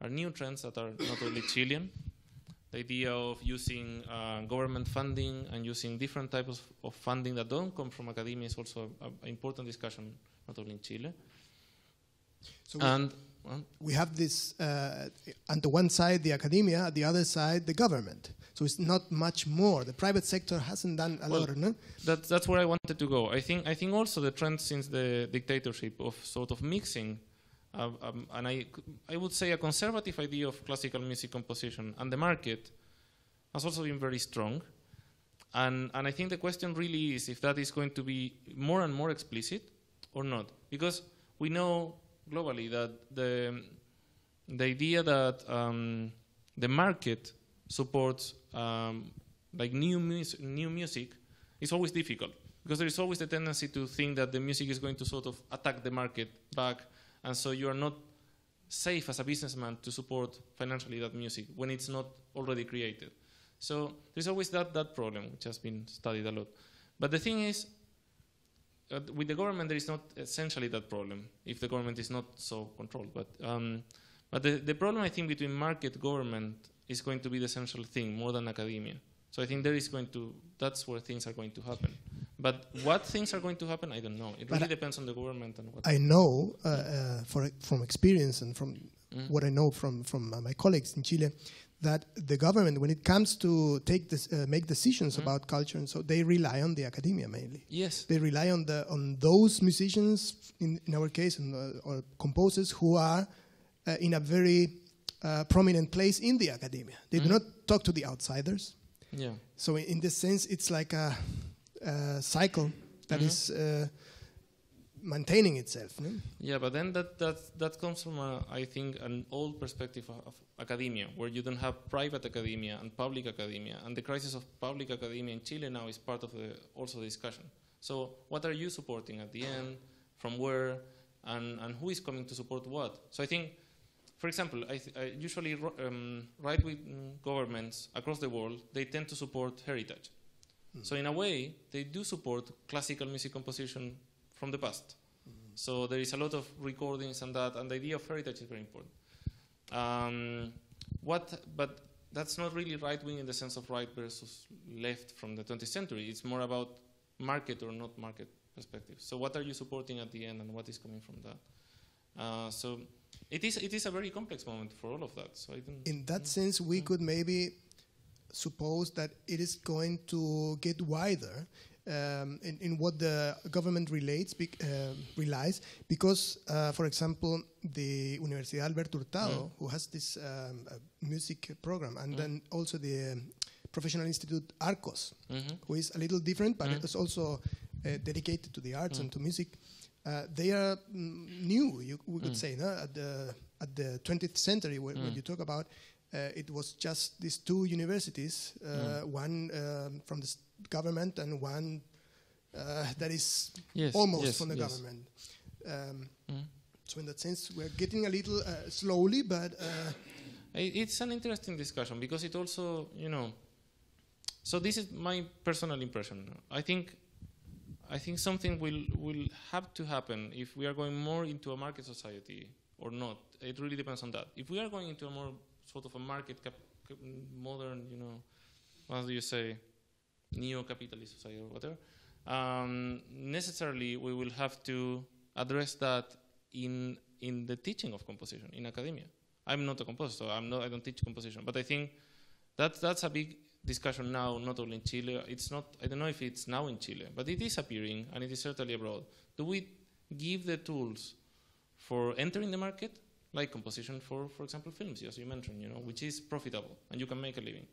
Speaker 1: are new trends that are not only Chilean. The idea of using uh, government funding and using different types of funding that don't come from academia is also an important discussion, not only in Chile.
Speaker 2: So and
Speaker 1: well,
Speaker 2: we have this uh, on the one side the academia, at the other side the government. So it's not much more. The private sector hasn't done a
Speaker 1: Well,
Speaker 2: lot, no?
Speaker 1: that's that's where I wanted to go. I think I think also the trend since the dictatorship of sort of mixing, uh, um, and I I would say a conservative idea of classical music composition and the market has also been very strong, and and I think the question really is if that is going to be more and more explicit or not, because we know globally that the the idea that um, the market supports um, like new mus- new music is always difficult because there is always the tendency to think that the music is going to sort of attack the market back, and so you are not safe as a businessman to support financially that music when it's not already created. So there's always that that problem which has been studied a lot. But the thing is, uh, with the government there is not essentially that problem if the government is not so controlled. But um, but the, the problem I think between market government is going to be the central thing more than academia. So I think there is going to that's where things are going to happen. But what things are going to happen, I don't know. It
Speaker 2: But
Speaker 1: really
Speaker 2: I-
Speaker 1: depends on the government and what.
Speaker 2: I know uh, uh, for, from experience and from
Speaker 1: Mm.
Speaker 2: what I know from, from uh, my colleagues in Chile that the government, when it comes to take this, uh, make decisions
Speaker 1: Mm.
Speaker 2: about culture, and so they rely on the academia mainly.
Speaker 1: yes.
Speaker 2: They rely on the on those musicians, in, in our case, and, uh, or composers who are uh, in a very uh, prominent place in the academia. They
Speaker 1: Mhm.
Speaker 2: do not talk to the outsiders.
Speaker 1: Yeah.
Speaker 2: So in, in this sense, it's like a, a cycle that
Speaker 1: Mhm.
Speaker 2: is uh, maintaining itself. No?
Speaker 1: Yeah, but then that that that comes from a, I think an old perspective of, of academia, where you don't have private academia and public academia, and the crisis of public academia in Chile now is part of the also the discussion. So, what are you supporting at the end? From where? And and who is coming to support what? So I think, for example, I, th- I usually um, right with mm, governments across the world, they tend to support heritage. So in a way, they do support classical music composition from the past. So there is a lot of recordings and that, and the idea of heritage is very important. Um, what, but that's not really right wing in the sense of right versus left from the 20th century. It's more about market or not market perspective. So what are you supporting at the end, and what is coming from that? Uh, so it is it is a very complex moment for all of that. So.
Speaker 2: In that sense, we could maybe suppose that it is going to get wider um, in, in what the government relates, bec- uh, relies, because, uh, for example, the Universidad Alberto Hurtado, who has this um, uh, music program, and then also the um, Professional Institute Arcos,
Speaker 1: Mhm.
Speaker 2: who is a little different, but
Speaker 1: Mm.
Speaker 2: it is also uh, dedicated to the arts and to music. Uh, they are mm, new, you, we could
Speaker 1: Mm.
Speaker 2: say, no? at the at the 20th century, when, when
Speaker 1: Mm.
Speaker 2: you talk about uh, it was just these two universities, uh,
Speaker 1: Mm.
Speaker 2: one um, from the government and one uh, that is
Speaker 1: Yes,
Speaker 2: almost
Speaker 1: yes,
Speaker 2: from the
Speaker 1: yes.
Speaker 2: government. Um,
Speaker 1: Mm.
Speaker 2: so in that sense, we're getting a little uh, slowly, but uh,
Speaker 1: It's an interesting discussion because it also, you know, so this is my personal impression. I think, I think something will will have to happen if we are going more into a market society or not. It really depends on that. If we are going into a more sort of a market modern, you know, what do you say, neo-capitalist society or whatever, um, necessarily we will have to address that in in the teaching of composition in academia. I'm not a composer, I'm not, I don't teach composition. But I think that's, that's a big discussion now, not only in Chile. It's not, I don't know if it's now in Chile, but it is appearing and it is certainly abroad. Do we give the tools for entering the market, like composition for, for example, films, as you mentioned, you know, which is profitable and you can make a living?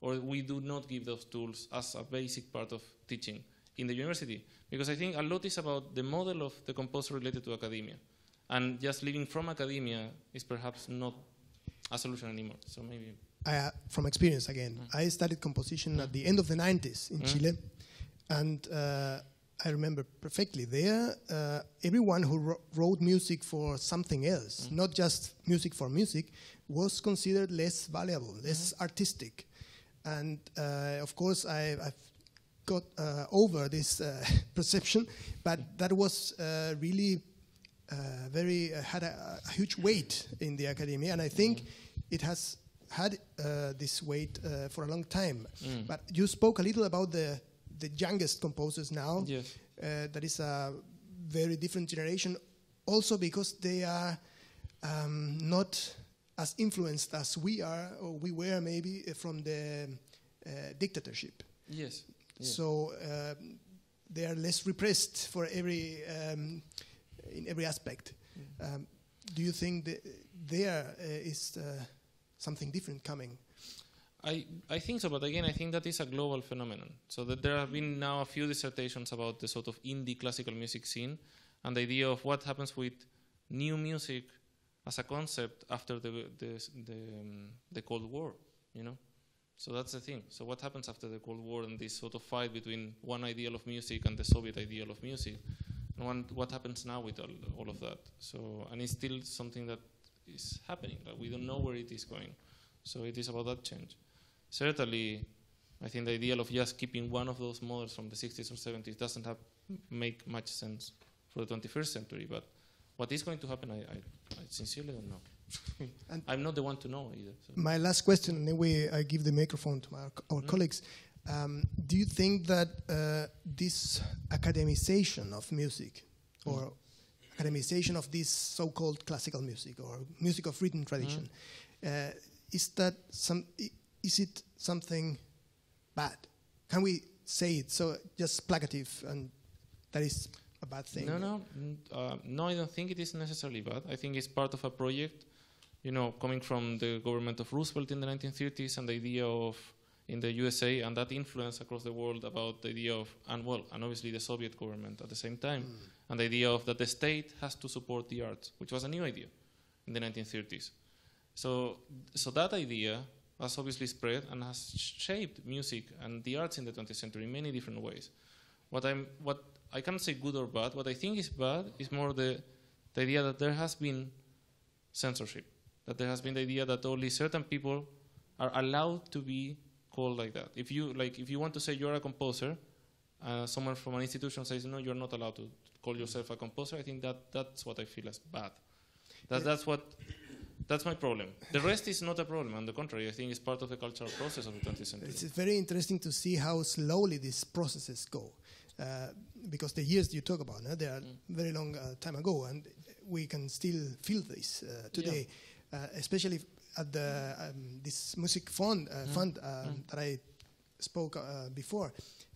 Speaker 1: Or we do not give those tools as a basic part of teaching in the university? Because I think a lot is about the model of the composer related to academia and just living from academia is perhaps not a solution anymore. So maybe.
Speaker 2: I, uh, from experience again, I studied composition at the end of the 90s in
Speaker 1: Mm.
Speaker 2: Chile, and uh, I remember perfectly there. Uh, everyone who wrote music for something else, not just music for music, was considered less valuable, less artistic, and uh, of course I, I've got uh, over this uh, perception, but that was uh, really uh, very uh, had a, a huge weight in the academia, and I think it has had uh, this weight uh, for a long time.
Speaker 1: Mm.
Speaker 2: But you spoke a little about the the youngest composers now.
Speaker 1: Yes.
Speaker 2: Uh, that is a very different generation, also because they are um, not as influenced as we are or we were maybe uh, from the uh, dictatorship.
Speaker 1: Yes. yes.
Speaker 2: So um, they are less repressed for every um, in every aspect. Um, do you think that there uh, is uh, something different coming?
Speaker 1: I, I think so, but again, I think that is a global phenomenon. So that there have been now a few dissertations about the sort of indie classical music scene and the idea of what happens with new music as a concept after the the the, um, the Cold War, you know. So that's the thing. So what happens after the Cold War and this sort of fight between one ideal of music and the Soviet ideal of music, and one, what happens now with all, all of that? So and it's still something that is happening. Like we don't know where it is going. So it is about that change. Certainly, I think the ideal of just keeping one of those models from the 60s or 70s doesn't have make much sense for the 21st century. But what is going to happen, I, I, I sincerely don't know.
Speaker 2: And-
Speaker 1: I'm not the one to know either. So.
Speaker 2: My last question, and then we I give the microphone to my, our colleagues. Um, do you think that uh, this academization of music, or academization of this so-called classical music or music of written tradition, uh, is that some? Is it something bad? Can we say it so just placative and that is bad thing?
Speaker 1: No, no, mm, uh, no. I don't think it is necessarily bad. I think it's part of a project, you know, coming from the government of Roosevelt in the 1930s and the idea of in the USA and that influence across the world about the idea of and well, and obviously the Soviet government at the same time, and the idea of that the state has to support the arts, which was a new idea in the 1930s. So, so that idea has obviously spread and has shaped music and the arts in the 20th century in many different ways. What I'm, what I can't say good or bad. What I think is bad is more the, the idea that there has been censorship, that there has been the idea that only certain people are allowed to be called like that. If you like, if you want to say you're a composer, uh, someone from an institution says no, you're not allowed to call yourself a composer. I think that that's what I feel as bad. That, that's what that's my problem. The rest is not a problem. On the contrary, I think it's part of the cultural process of the 20th century.
Speaker 2: It's very interesting to see how slowly these processes go, uh, because the years you talk about, they are very long uh, time ago, and we can still feel this uh, today, uh, especially at the um, this music fund uh, fund um, that I spoke uh, before.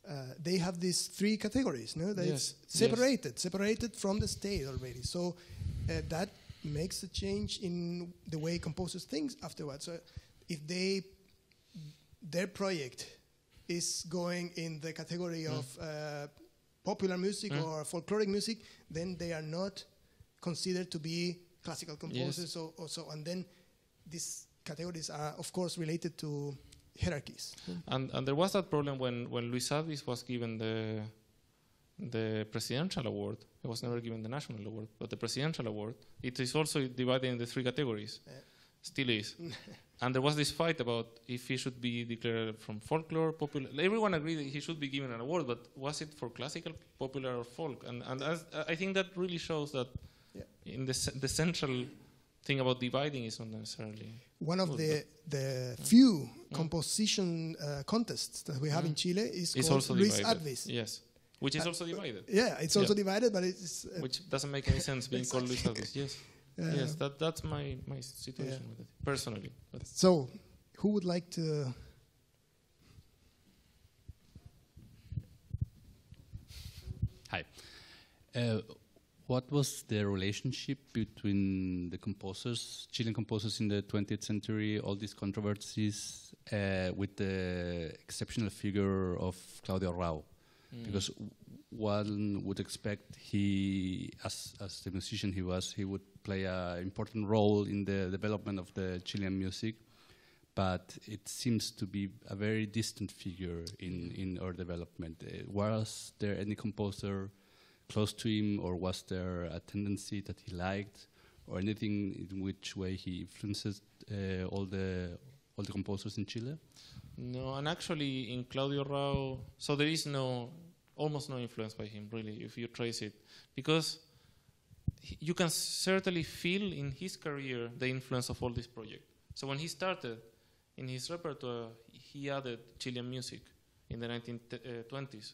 Speaker 2: Uh, they have these three categories, no? That
Speaker 1: Yes,
Speaker 2: separated, separated from the state already. So uh, that makes a change in the way composers think afterwards. So if they their project is going in the category mm. of uh, popular music mm. or folkloric music, then they are not considered to be classical composers or, or oh, so. And then these categories are, of course, related to hierarchies.
Speaker 1: And, and there was that problem when, when Luis Advis was given the, the presidential award. He was never given the national award, but the presidential award. It is also divided into three categories.
Speaker 2: Yeah.
Speaker 1: Still is. and there was this fight about if he should be declared from folklore, popular. Everyone agreed that he should be given an award, but was it for classical, popular, or folk? And, and as, I think that really shows that
Speaker 2: Yeah.
Speaker 1: in the, the central thing about dividing is not necessarily.
Speaker 2: One of
Speaker 1: Good,
Speaker 2: the, the few composition uh, contests that we have in Chile is
Speaker 1: It's
Speaker 2: called
Speaker 1: also
Speaker 2: Luis
Speaker 1: divided.
Speaker 2: Advis.
Speaker 1: Yes. Which is
Speaker 2: Uh,
Speaker 1: also divided.
Speaker 2: Yeah, it's also
Speaker 1: Yeah.
Speaker 2: divided, but it's uh,
Speaker 1: which doesn't make any sense being called Luis
Speaker 2: Exactly.
Speaker 1: Advis. Yes, yes, that that's my my situation with it personally. But
Speaker 2: So, who would like to?
Speaker 3: Hi. Uh, what was the relationship between the composers, Chilean composers in the 20th century, all these controversies, uh, with the exceptional figure of Claudio Arrau? Because w- one would expect he, as, as the musician he was, he would play an important role in the development of the Chilean music but it seems to be a very distant figure in, in our development. Uh, was there any composer close to him, or was there a tendency that he liked, or anything in which way he influences uh, all the all the composers in Chile?
Speaker 1: no, and actually in Claudio Arrau, so there is no almost no influence by him really if you trace it, because you can certainly feel in his career the influence of all this project. So when he started in his repertoire, he added Chilean music in the 1920s.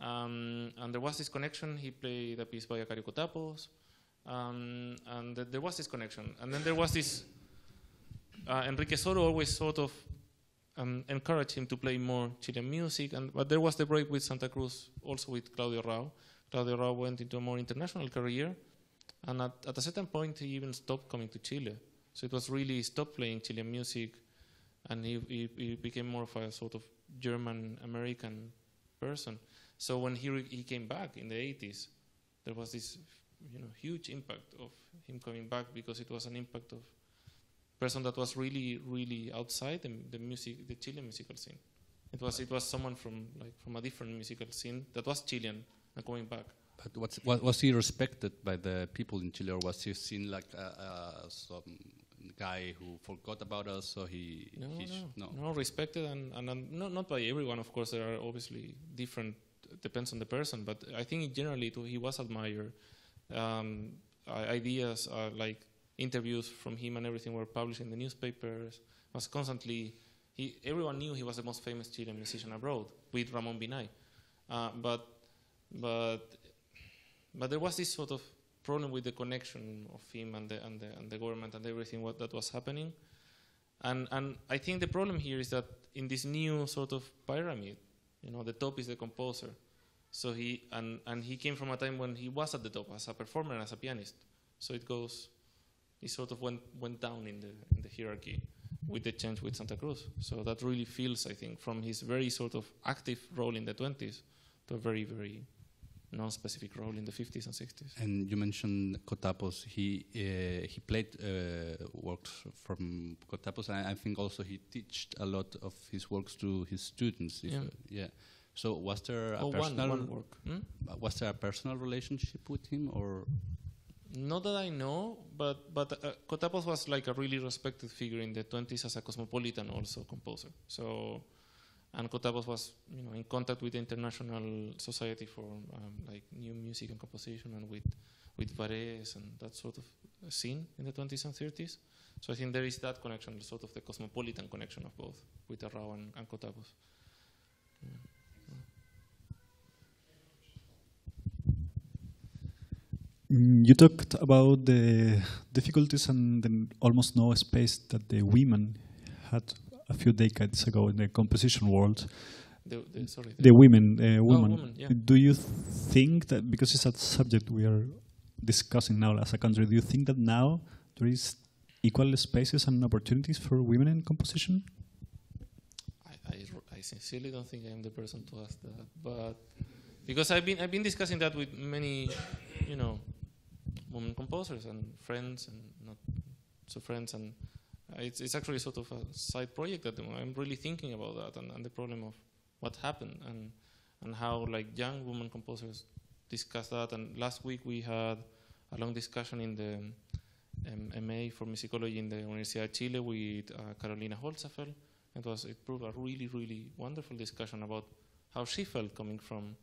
Speaker 1: Um, and there was this connection. He played a piece by Acario Cotapos. Um, and th- there was this connection. And then there was this. Uh, Enrique Soro always sort of um, encouraged him to play more Chilean music. And but there was the break with Santa Cruz, also with Claudio Arrau. Claudio Arrau went into a more international career, and at, at a certain point he even stopped coming to Chile. So it was really stopped playing Chilean music, and he, he, he became more of a sort of German American person. So when he he came back in the 80s, there was this you know huge impact of him coming back because it was an impact of person that was really really outside the, the music the Chilean musical scene. It was it was someone from like from a different musical scene that was Chilean and coming back.
Speaker 3: But what's, wa- was he respected by the people in Chile, or was he seen like uh, uh, some guy who forgot about us? So he,
Speaker 1: No,
Speaker 3: he sh-
Speaker 1: no, no, respected and, and, and not, not by everyone. Of course, there are obviously different. Depends on the person, but I think generally it, he was admired. Um, ideas like interviews from him and everything were published in the newspapers. Was constantly. He, everyone knew he was the most famous Chilean musician abroad with Ramon Vinay, uh, but but but there was this sort of problem with the connection of him and the and the, and the government and everything what that was happening. And and I think the problem here is that in this new sort of pyramid, you know, the top is the composer. So he and and he came from a time when he was at the top as a performer and as a pianist. So it goes, he sort of went went down in the in the hierarchy with the change with Santa Cruz. So that really feels, I think, from his very sort of active role in the 20s to a very very non-specific role in the 50s and 60s.
Speaker 3: And you mentioned Cotapos. He uh, he played uh, works from Cotapos, and I think also he taught a lot of his works to his students.
Speaker 1: Yeah.
Speaker 3: yeah. So was there a
Speaker 1: Oh, one,
Speaker 3: personal
Speaker 1: one work. Hmm?
Speaker 3: was there a personal relationship with him, or
Speaker 1: Not that I know, but but uh, Cotapos was like a really respected figure in the 20s as a cosmopolitan also composer. So, and Cotapos was you know in contact with the international society for um, like new music and composition, and with with Varese and that sort of scene in the 20s and 30s. So I think there is that connection, sort of the cosmopolitan connection of both with Arrau and, and Cotapos.
Speaker 4: Mm, You talked about the difficulties and the almost no space that the women had a few decades ago in the composition world.
Speaker 1: The, the, sorry,
Speaker 4: The women, uh, women.
Speaker 1: women, yeah.
Speaker 4: Do you think that because it's a subject we are discussing now as a country, do you think that now there is equal spaces and opportunities for women in composition?
Speaker 1: I, I, I sincerely don't think I am the person to ask that, but because I've been I've been discussing that with many, you know, women composers and friends and not so friends, and uh, it's it's actually sort of a side project at the moment. I'm really thinking about that and, and the problem of what happened and and how like young women composers discuss that. And last week we had a long discussion in the um, MA for musicology in the Universidad de Chile with uh, Carolina Holzapfel. It was it proved a really really wonderful discussion about how she felt coming from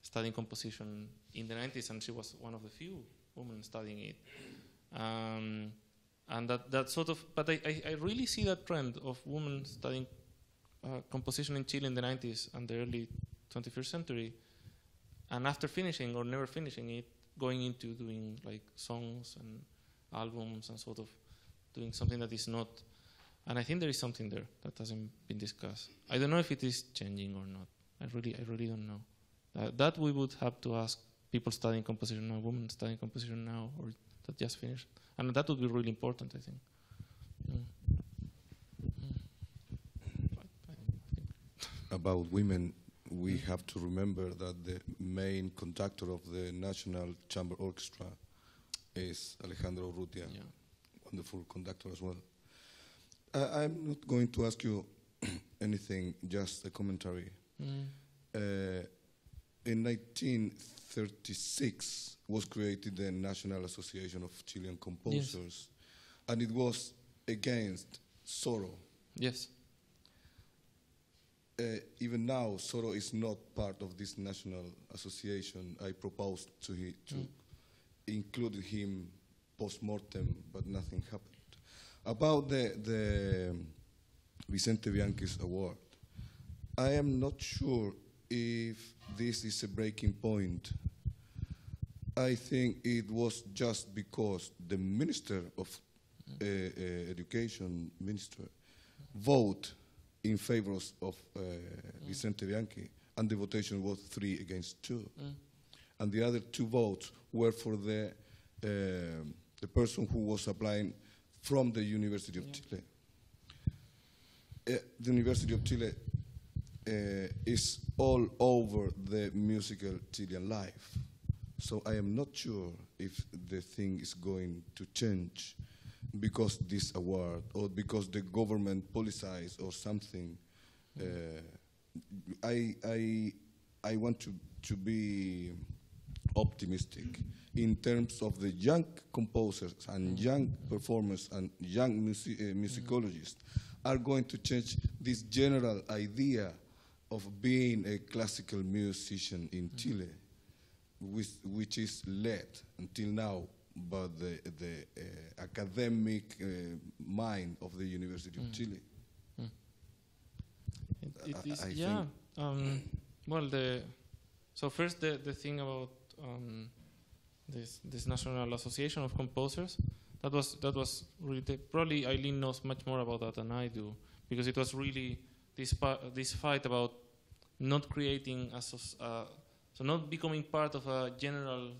Speaker 1: studying composition in the 90s, and she was one of the few women studying it. Um, and that, that sort of, but I, I, I really see that trend of women studying uh, composition in Chile in the 90s and the early 21st century, and after finishing or never finishing it, going into doing like songs and albums and sort of doing something that is not. And I think there is something there that hasn't been discussed. I don't know if it is changing or not. I really, I really don't know. Uh, that we would have to ask people studying composition now, women studying composition now, or that just finished, and that would be really important, I think. Mm. But I don't think
Speaker 5: about women, we have to remember that the main conductor of the National Chamber Orchestra is Alejandra Urrutia,
Speaker 1: yeah.
Speaker 5: wonderful conductor as well. I, I'm not going to ask you anything, just a commentary.
Speaker 1: Mm.
Speaker 5: Uh, in 1936 was created the National Association of Chilean Composers, and it was against Soro.
Speaker 1: Yes.
Speaker 5: Uh, even now, Soro is not part of this national association. I proposed to, he, to
Speaker 1: Mm.
Speaker 5: include him post mortem, but nothing happened. About the, the Vicente Bianchi's award, I am not sure if this is a breaking point I think it was just because the Minister of uh, uh, Education, Minister, vote in favor of uh, Vicente Bianchi, and the votation was three against two. And the other two votes were for the, um the person who was applying from the University of Chile. Uh, the University of Chile uh, is all over the musical Chilean life. So I am not sure if the thing is going to change because this award or because the government policies or something. Uh, I, I, I want to, to be optimistic in terms of the young composers and young performers and young music, uh, musicologists are going to change this general idea of being a classical musician in Chile, which, which is led until now by the, the uh, academic uh, mind of the University of Chile.
Speaker 1: It, it
Speaker 5: I-
Speaker 1: yeah. Um, well, the so first the, the thing about um, this this National Association of Composers that was that was really the, probably Eileen knows much more about that than I do because it was really this this fight about not creating a uh, so not becoming part of a general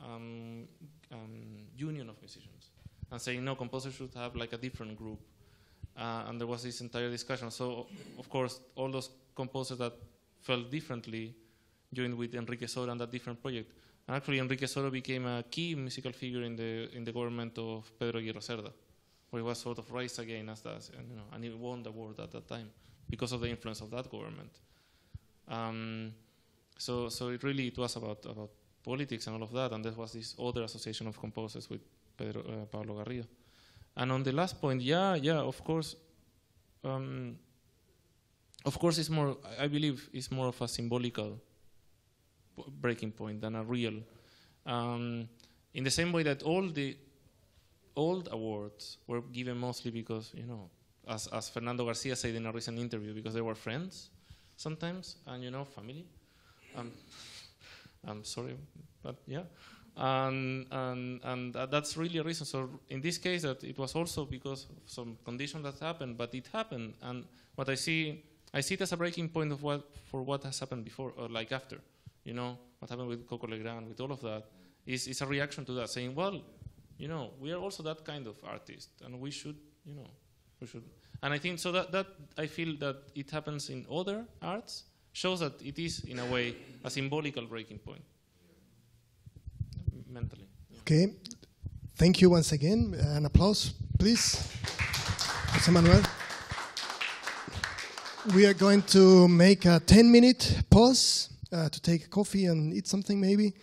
Speaker 1: um, um, union of musicians and saying no composers should have like a different group uh, and there was this entire discussion. So, of course, all those composers that felt differently joined with Enrique Soro and that different project. And actually, Enrique Soro became a key musical figure in the in the government of Pedro Aguirre Cerda, where he was sort of raised again as that, you know, and he won the award at that time because of the influence of that government. Um, so, so it really it was about about politics and all of that, and there was this other association of composers with Pedro uh, Pablo Garrido. And on the last point, yeah, yeah, of course. Um, of course, it's more. I believe it's more of a symbolical breaking point than a real. Um, in the same way that all the old awards were given mostly because you know, as as Fernando Garcia said in a recent interview, because they were friends sometimes and you know family. Um, I'm sorry, but yeah and and and tha- that's really a reason. So in this case, that it was also because of some condition that happened, but it happened. And what I see, I see it as a breaking point of what for what has happened before or like after. You know what happened with Coco Legrand, with all of that, is is a reaction to that, saying, well, you know, we are also that kind of artist, and we should, you know, we should. And I think so that that I feel that it happens in other arts shows that it is in a way a symbolical breaking point mentally.
Speaker 2: Okay. Thank you once again. An applause, please. Jose Manuel. We are going to make a 10 minute pause uh, to take coffee and eat something maybe.